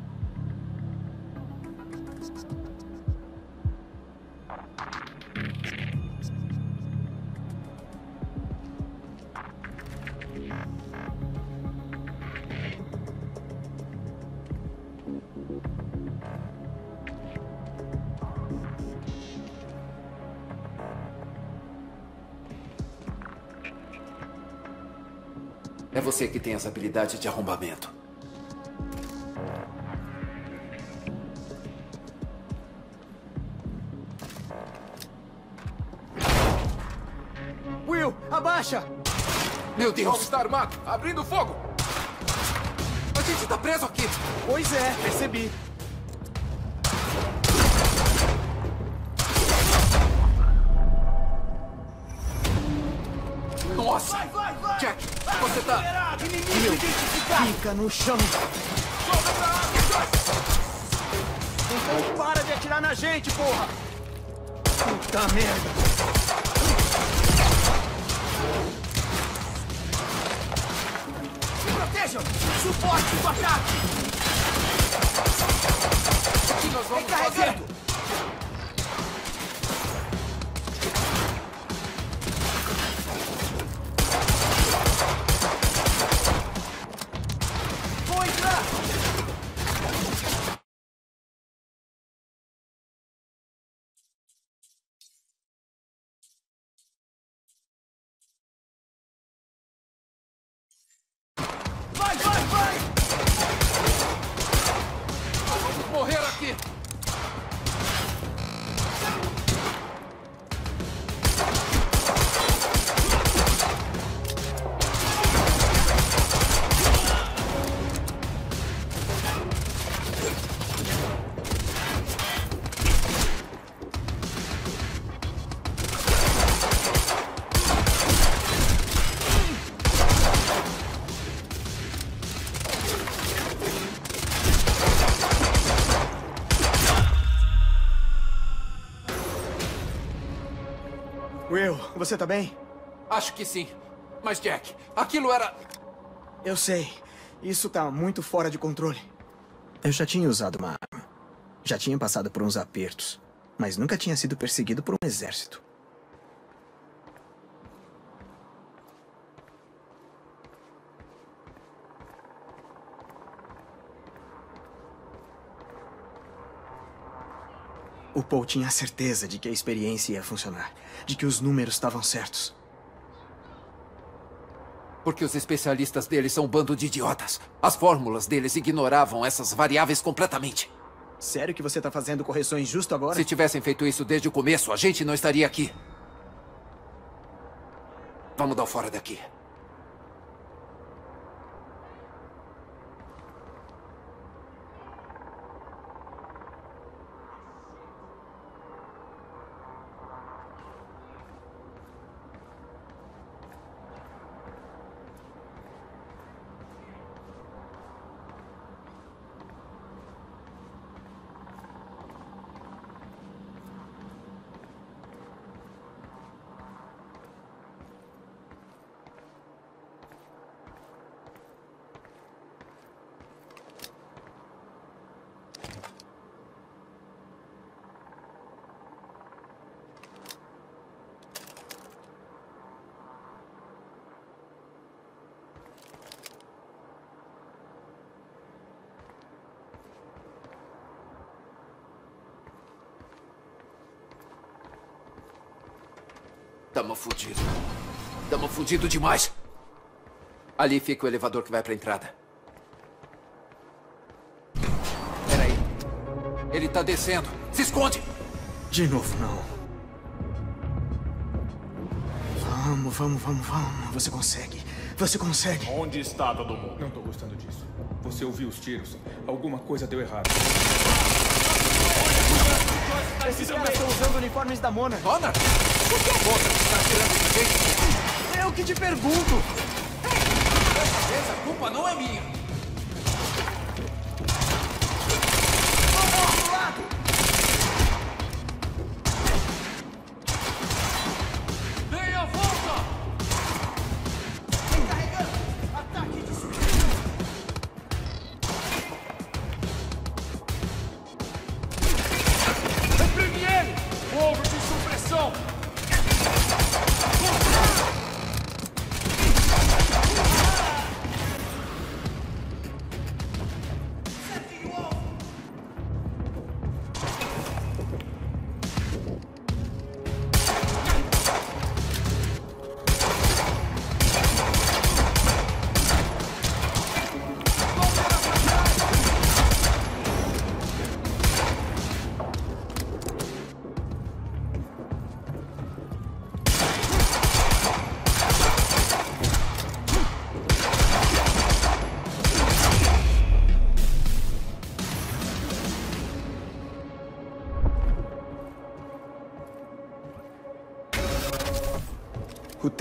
Você que tem as habilidades de arrombamento. Will, abaixa! Meu Deus! está armado, abrindo fogo! A gente tá preso aqui! Pois é, percebi. Fica no chão. Então para de atirar na gente, porra! Puta merda! Se protejam! Suporte o ataque! O que nós vamos! Will, você tá bem? Acho que sim. Mas, Jack, aquilo era... Eu sei. Isso tá muito fora de controle. Eu já tinha usado uma arma. Já tinha passado por uns apertos. Mas nunca tinha sido perseguido por um exército. O Paul tinha a certeza de que a experiência ia funcionar. De que os números estavam certos. Porque os especialistas deles são um bando de idiotas. As fórmulas deles ignoravam essas variáveis completamente. Sério que você tá fazendo correções justo agora? Se tivessem feito isso desde o começo, a gente não estaria aqui. Vamos dar o fora daqui. Tamo fudido. Tamo fudido demais. Ali fica o elevador que vai pra entrada. Peraí. Ele tá descendo. Se esconde! De novo, não. Vamos, vamos, vamos, vamos. Você consegue. Você consegue. Onde está todo mundo? Não tô gostando disso. Você ouviu os tiros? Alguma coisa deu errado. Esses caras estão usando uniformes da Mona. Mona? Por favor, você tá atirando de gente? Eu que te pergunto. Essa culpa não é minha.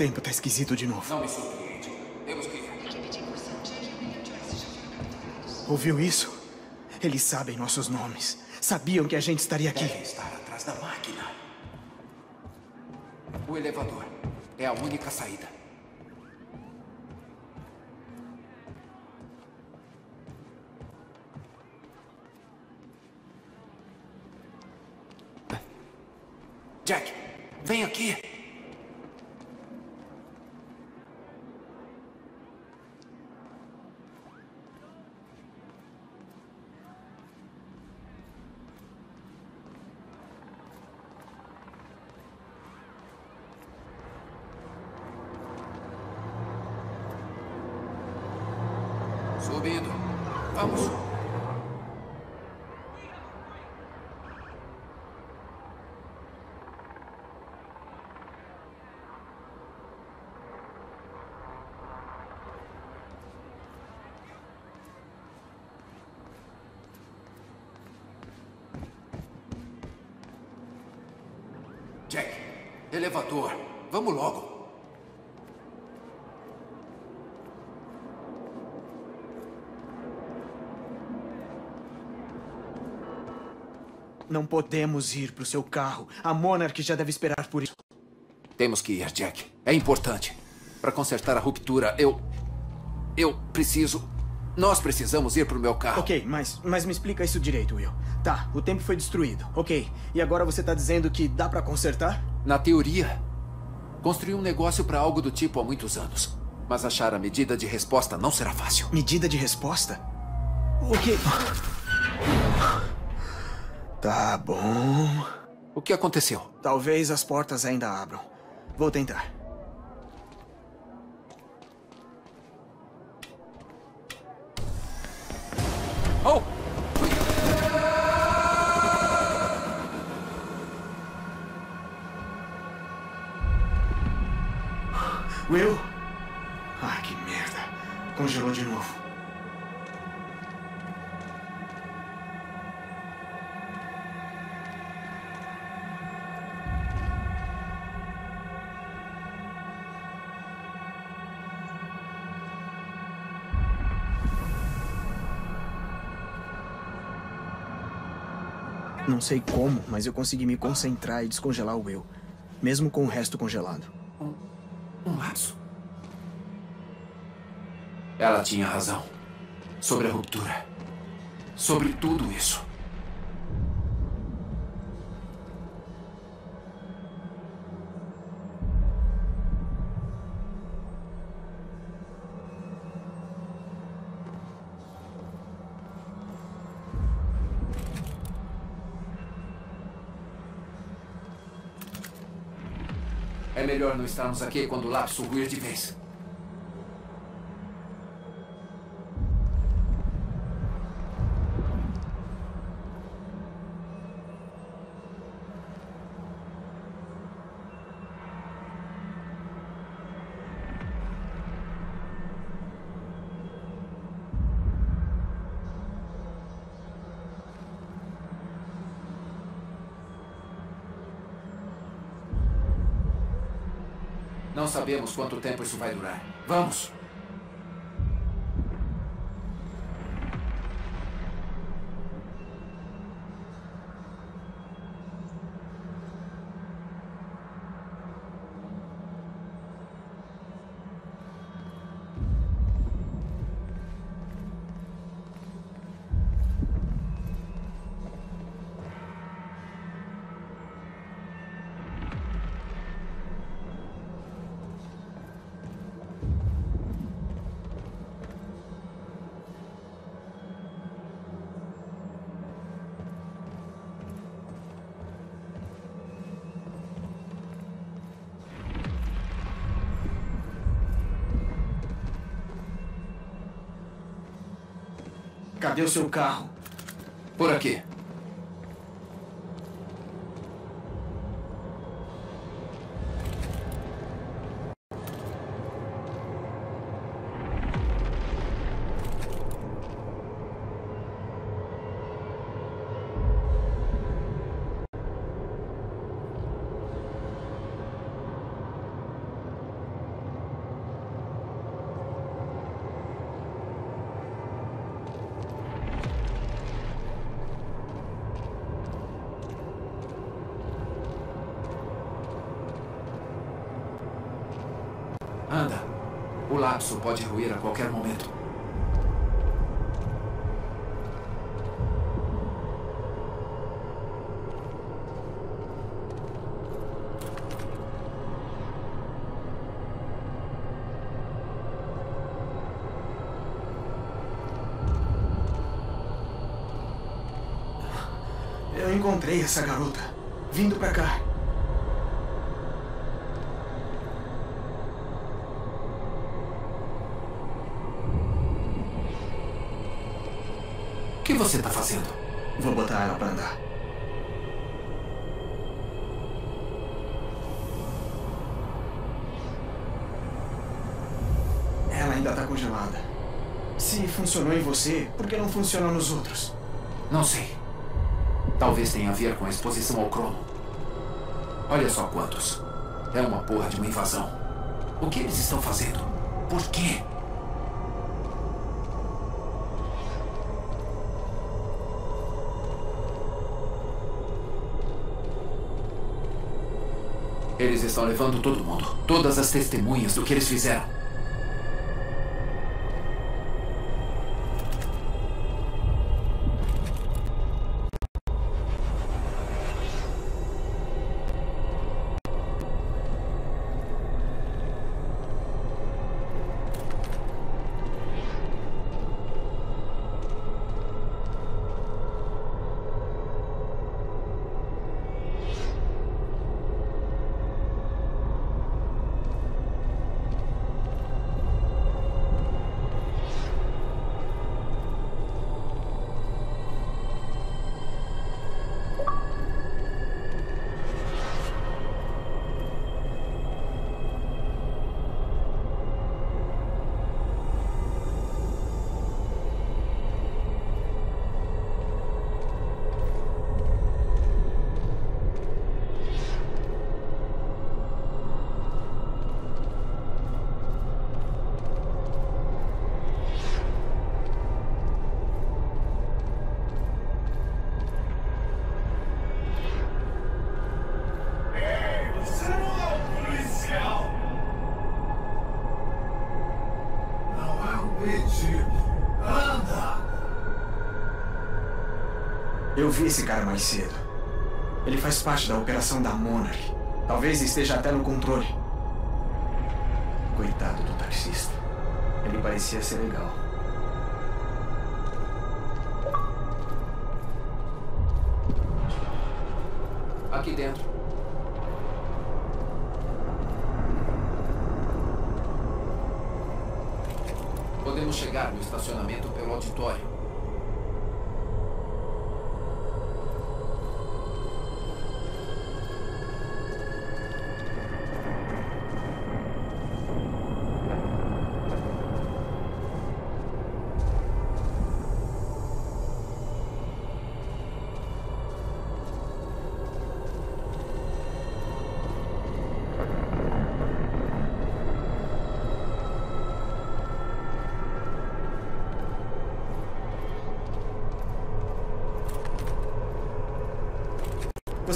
Tempo tá esquisito de novo. Não me surpreende. Temos que. Ouviu isso? Eles sabem nossos nomes. Sabiam que a gente estaria aqui. Devem estar atrás da máquina. O elevador é a única saída. Jack, vem aqui. Subindo. Vamos. Jack, elevador. Vamos logo. Não podemos ir pro seu carro. A Monarch já deve esperar por isso. Temos que ir, Jack. É importante. Para consertar a ruptura, eu. Eu preciso. Nós precisamos ir pro meu carro. Ok, mas, mas me explica isso direito, Will. Tá, o tempo foi destruído. Ok. E agora você tá dizendo que dá pra consertar? Na teoria, construí um negócio para algo do tipo há muitos anos. Mas achar a medida de resposta não será fácil. Medida de resposta? O quê? Tá bom. O que aconteceu? Talvez as portas ainda abram. Vou tentar. Não sei como, mas eu consegui me concentrar e descongelar o Will. Mesmo com o resto congelado. Um laço. Ela tinha razão. Sobre a ruptura. Sobre tudo isso. É melhor não estarmos aqui quando o lapso ruir de vez. Sabemos quanto tempo isso vai durar. Vamos! Cadê o seu carro? Por aqui. O lapso pode ruir a qualquer momento. Eu encontrei essa garota. Vindo pra cá. Você tá fazendo? Vou botar ela pra andar. Ela ainda tá congelada. Se funcionou em você, por que não funcionou nos outros? Não sei. Talvez tenha a ver com a exposição ao cromo. Olha só quantos. É uma porra de uma invasão. O que eles estão fazendo? Por quê? Eles estão levando todo mundo. Todas as testemunhas do que eles fizeram. Vi esse cara mais cedo. Ele faz parte da operação da Monarch. Talvez esteja até no controle. Coitado do taxista. Ele parecia ser legal.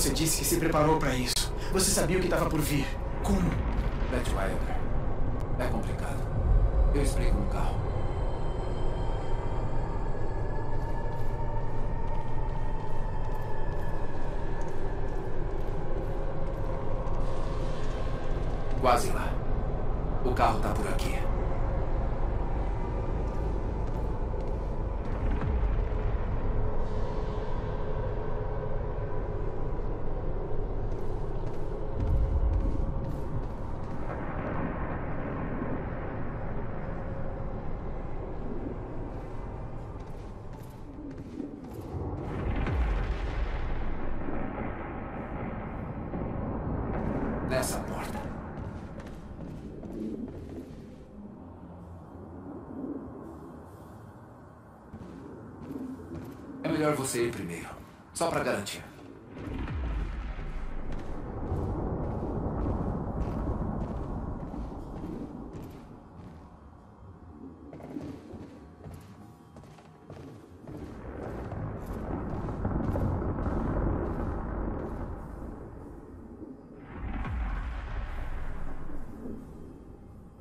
Você disse que se preparou pra isso. Você sabia o que estava por vir. você ir primeiro. Só para garantir.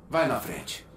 Vai na frente.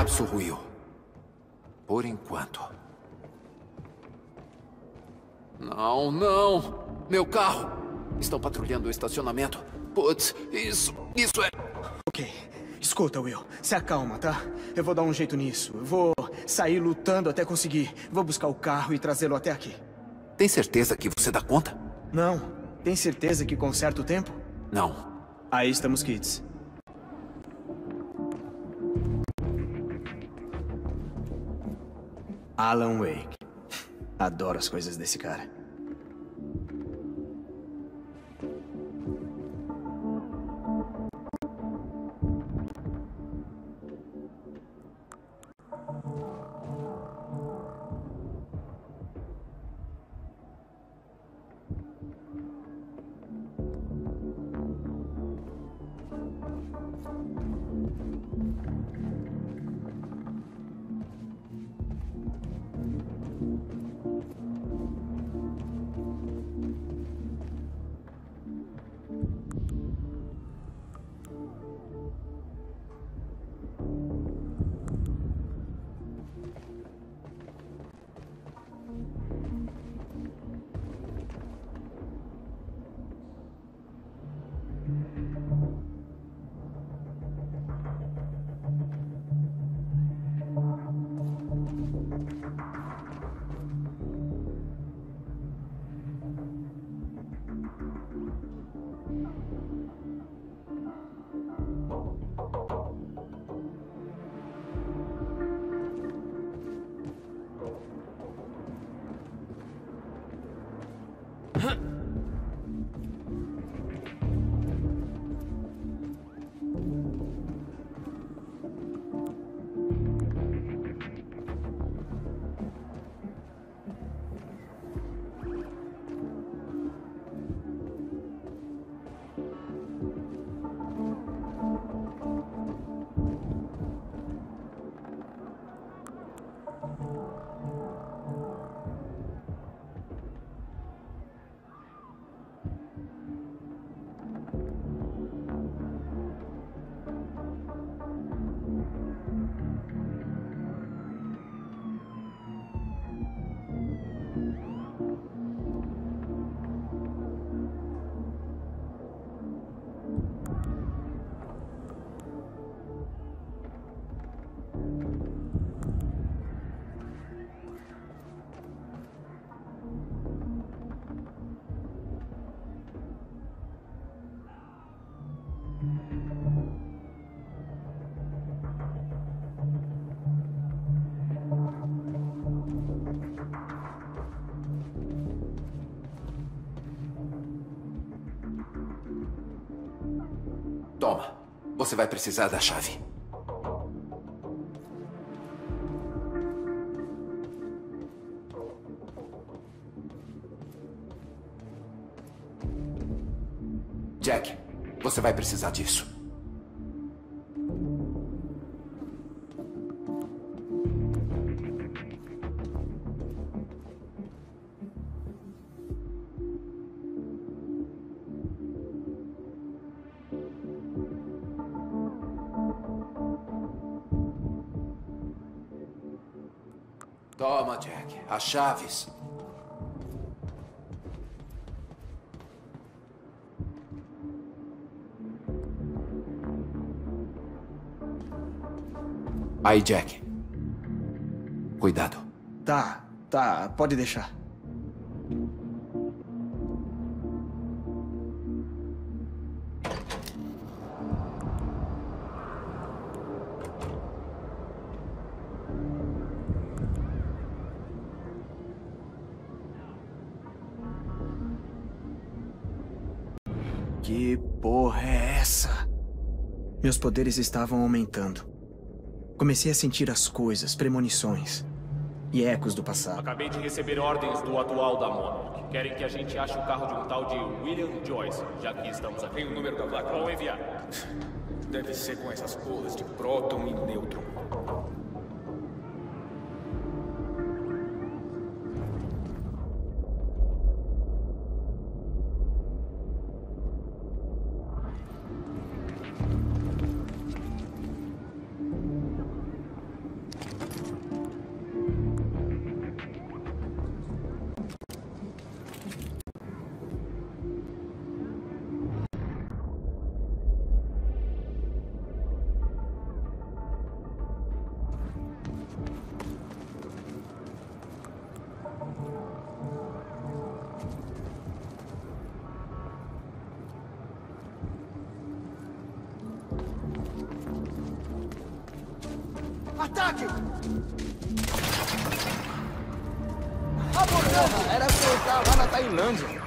O lapso ruiu. Por enquanto. Não, não! Meu carro! Estão patrulhando o estacionamento. Putz, isso, isso é... Ok. Escuta, Will. Se acalma, tá? Eu vou dar um jeito nisso. Eu vou sair lutando até conseguir. Vou buscar o carro e trazê-lo até aqui. Tem certeza que você dá conta? Não. Tem certeza que conserta o tempo? Não. Aí estamos kits. Alan Wake. Adoro as coisas desse cara. 哼。Você vai precisar da chave. Jack, você vai precisar disso. Chaves. Aí, Jack. Cuidado. Tá, tá, pode deixar. Poderes estavam aumentando. Comecei a sentir as coisas, premonições e ecos do passado. Acabei de receber ordens do atual da Monarch. Querem que a gente ache o carro de um tal de William Joyce, já que estamos aqui. Tem o número da placa? Vou enviar. Deve ser com essas porras de próton e nêutron. Ataque! Porra, era pra lá na Tailândia.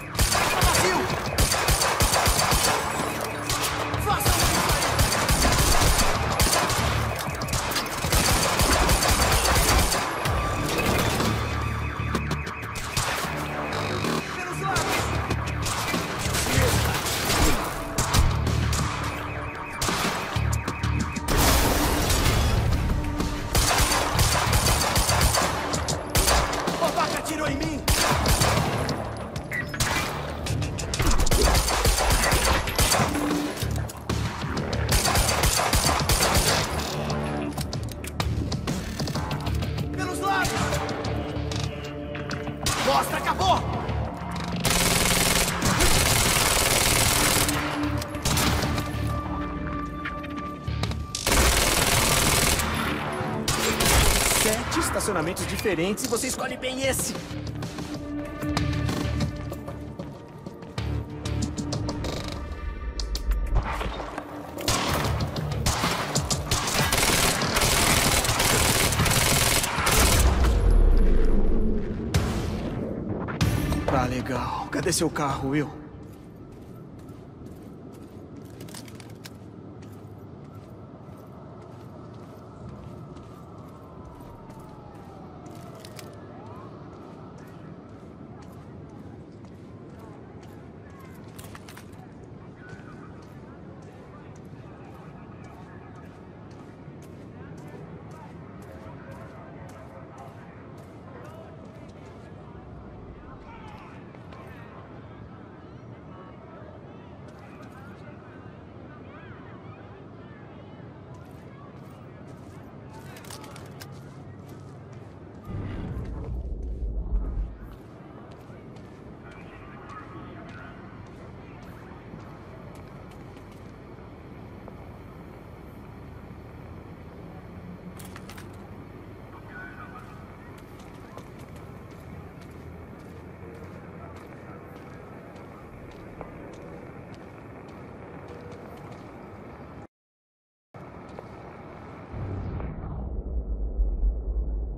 Diferentes e você escolhe bem esse. Tá legal. Cadê seu carro, Will?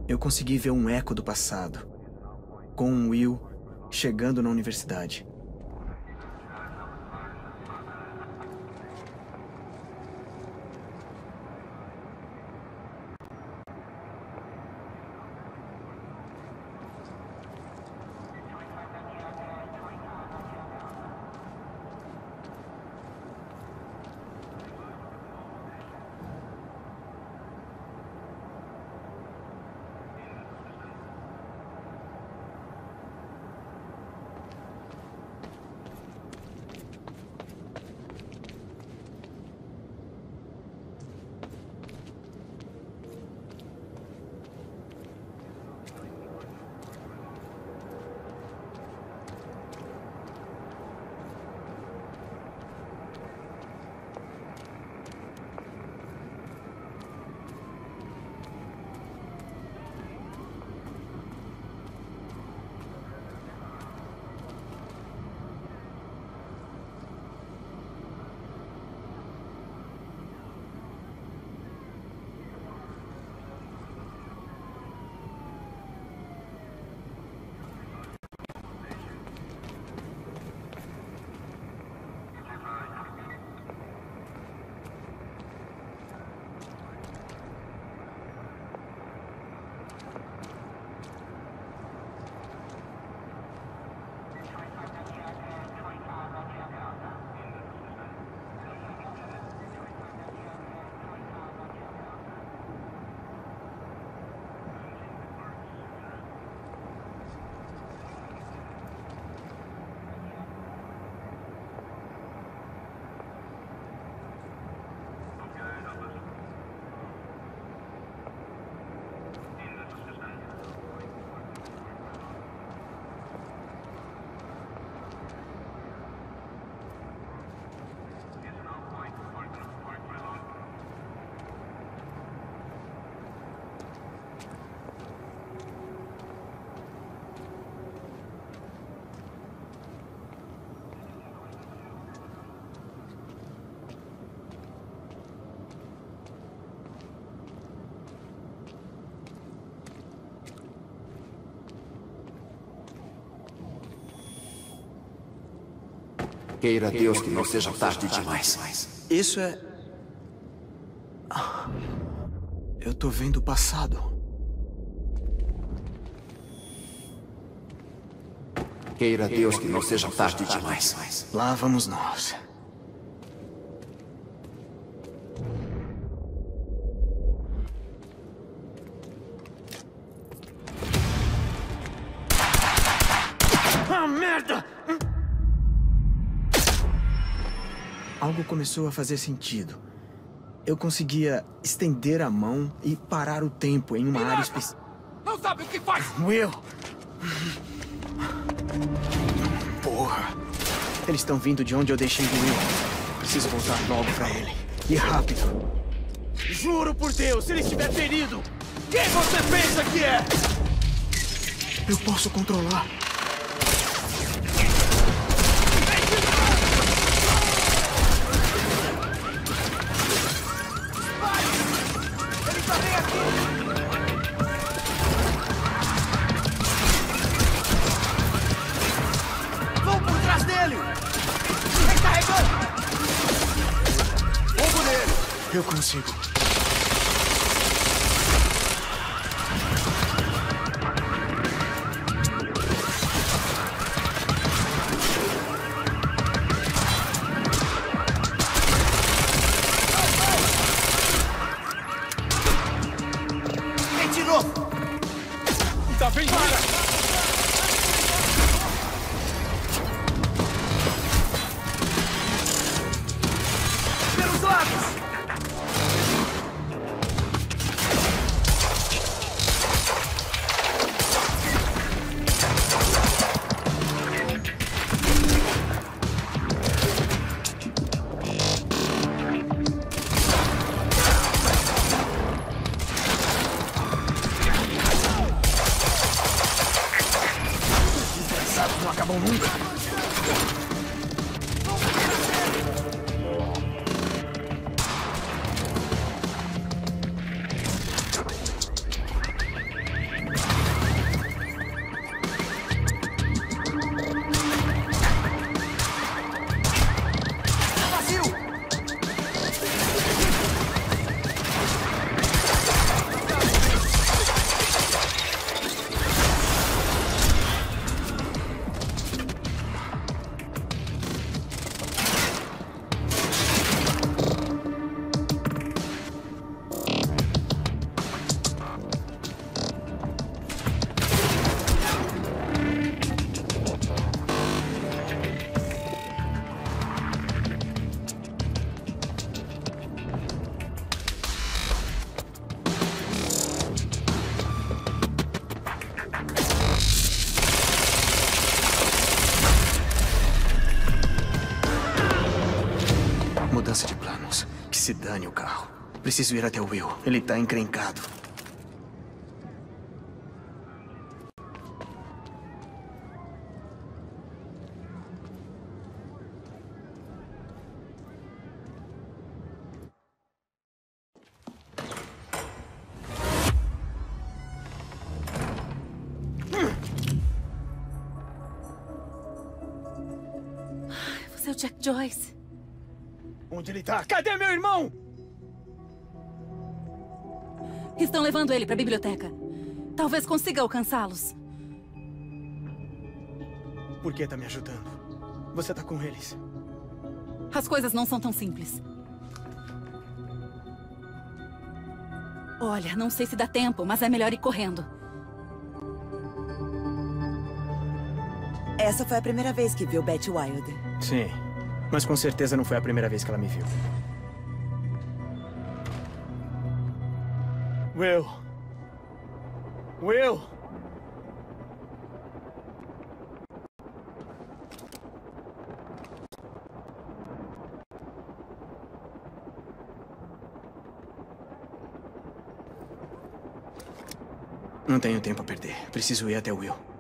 Eu consegui ver um eco do passado. Com Will chegando na universidade. Queira Deus que não seja tarde demais. Isso é. Eu tô vendo o passado. Queira Deus que não seja tarde demais. Lá vamos nós. Começou a fazer sentido. Eu conseguia estender a mão e parar o tempo em uma área específica. Não sabe o que faz! Will! Porra! Eles estão vindo de onde eu deixei o Will. Preciso voltar logo pra ele. E rápido. Juro por Deus, se ele estiver ferido, quem você pensa que é? Eu posso controlar. Preciso ir até o Will. Ele tá encrencado. Você é o Jack Joyce. Onde ele tá? Cadê meu levando ele pra biblioteca. Talvez consiga alcançá-los. Por que tá me ajudando? Você tá com eles. As coisas não são tão simples. Olha, não sei se dá tempo, mas é melhor ir correndo. Essa foi a primeira vez que viu Betty Wilder. Sim. Mas com certeza não foi a primeira vez que ela me viu. Will. Will. Não tenho tempo a perder. Preciso ir até Will.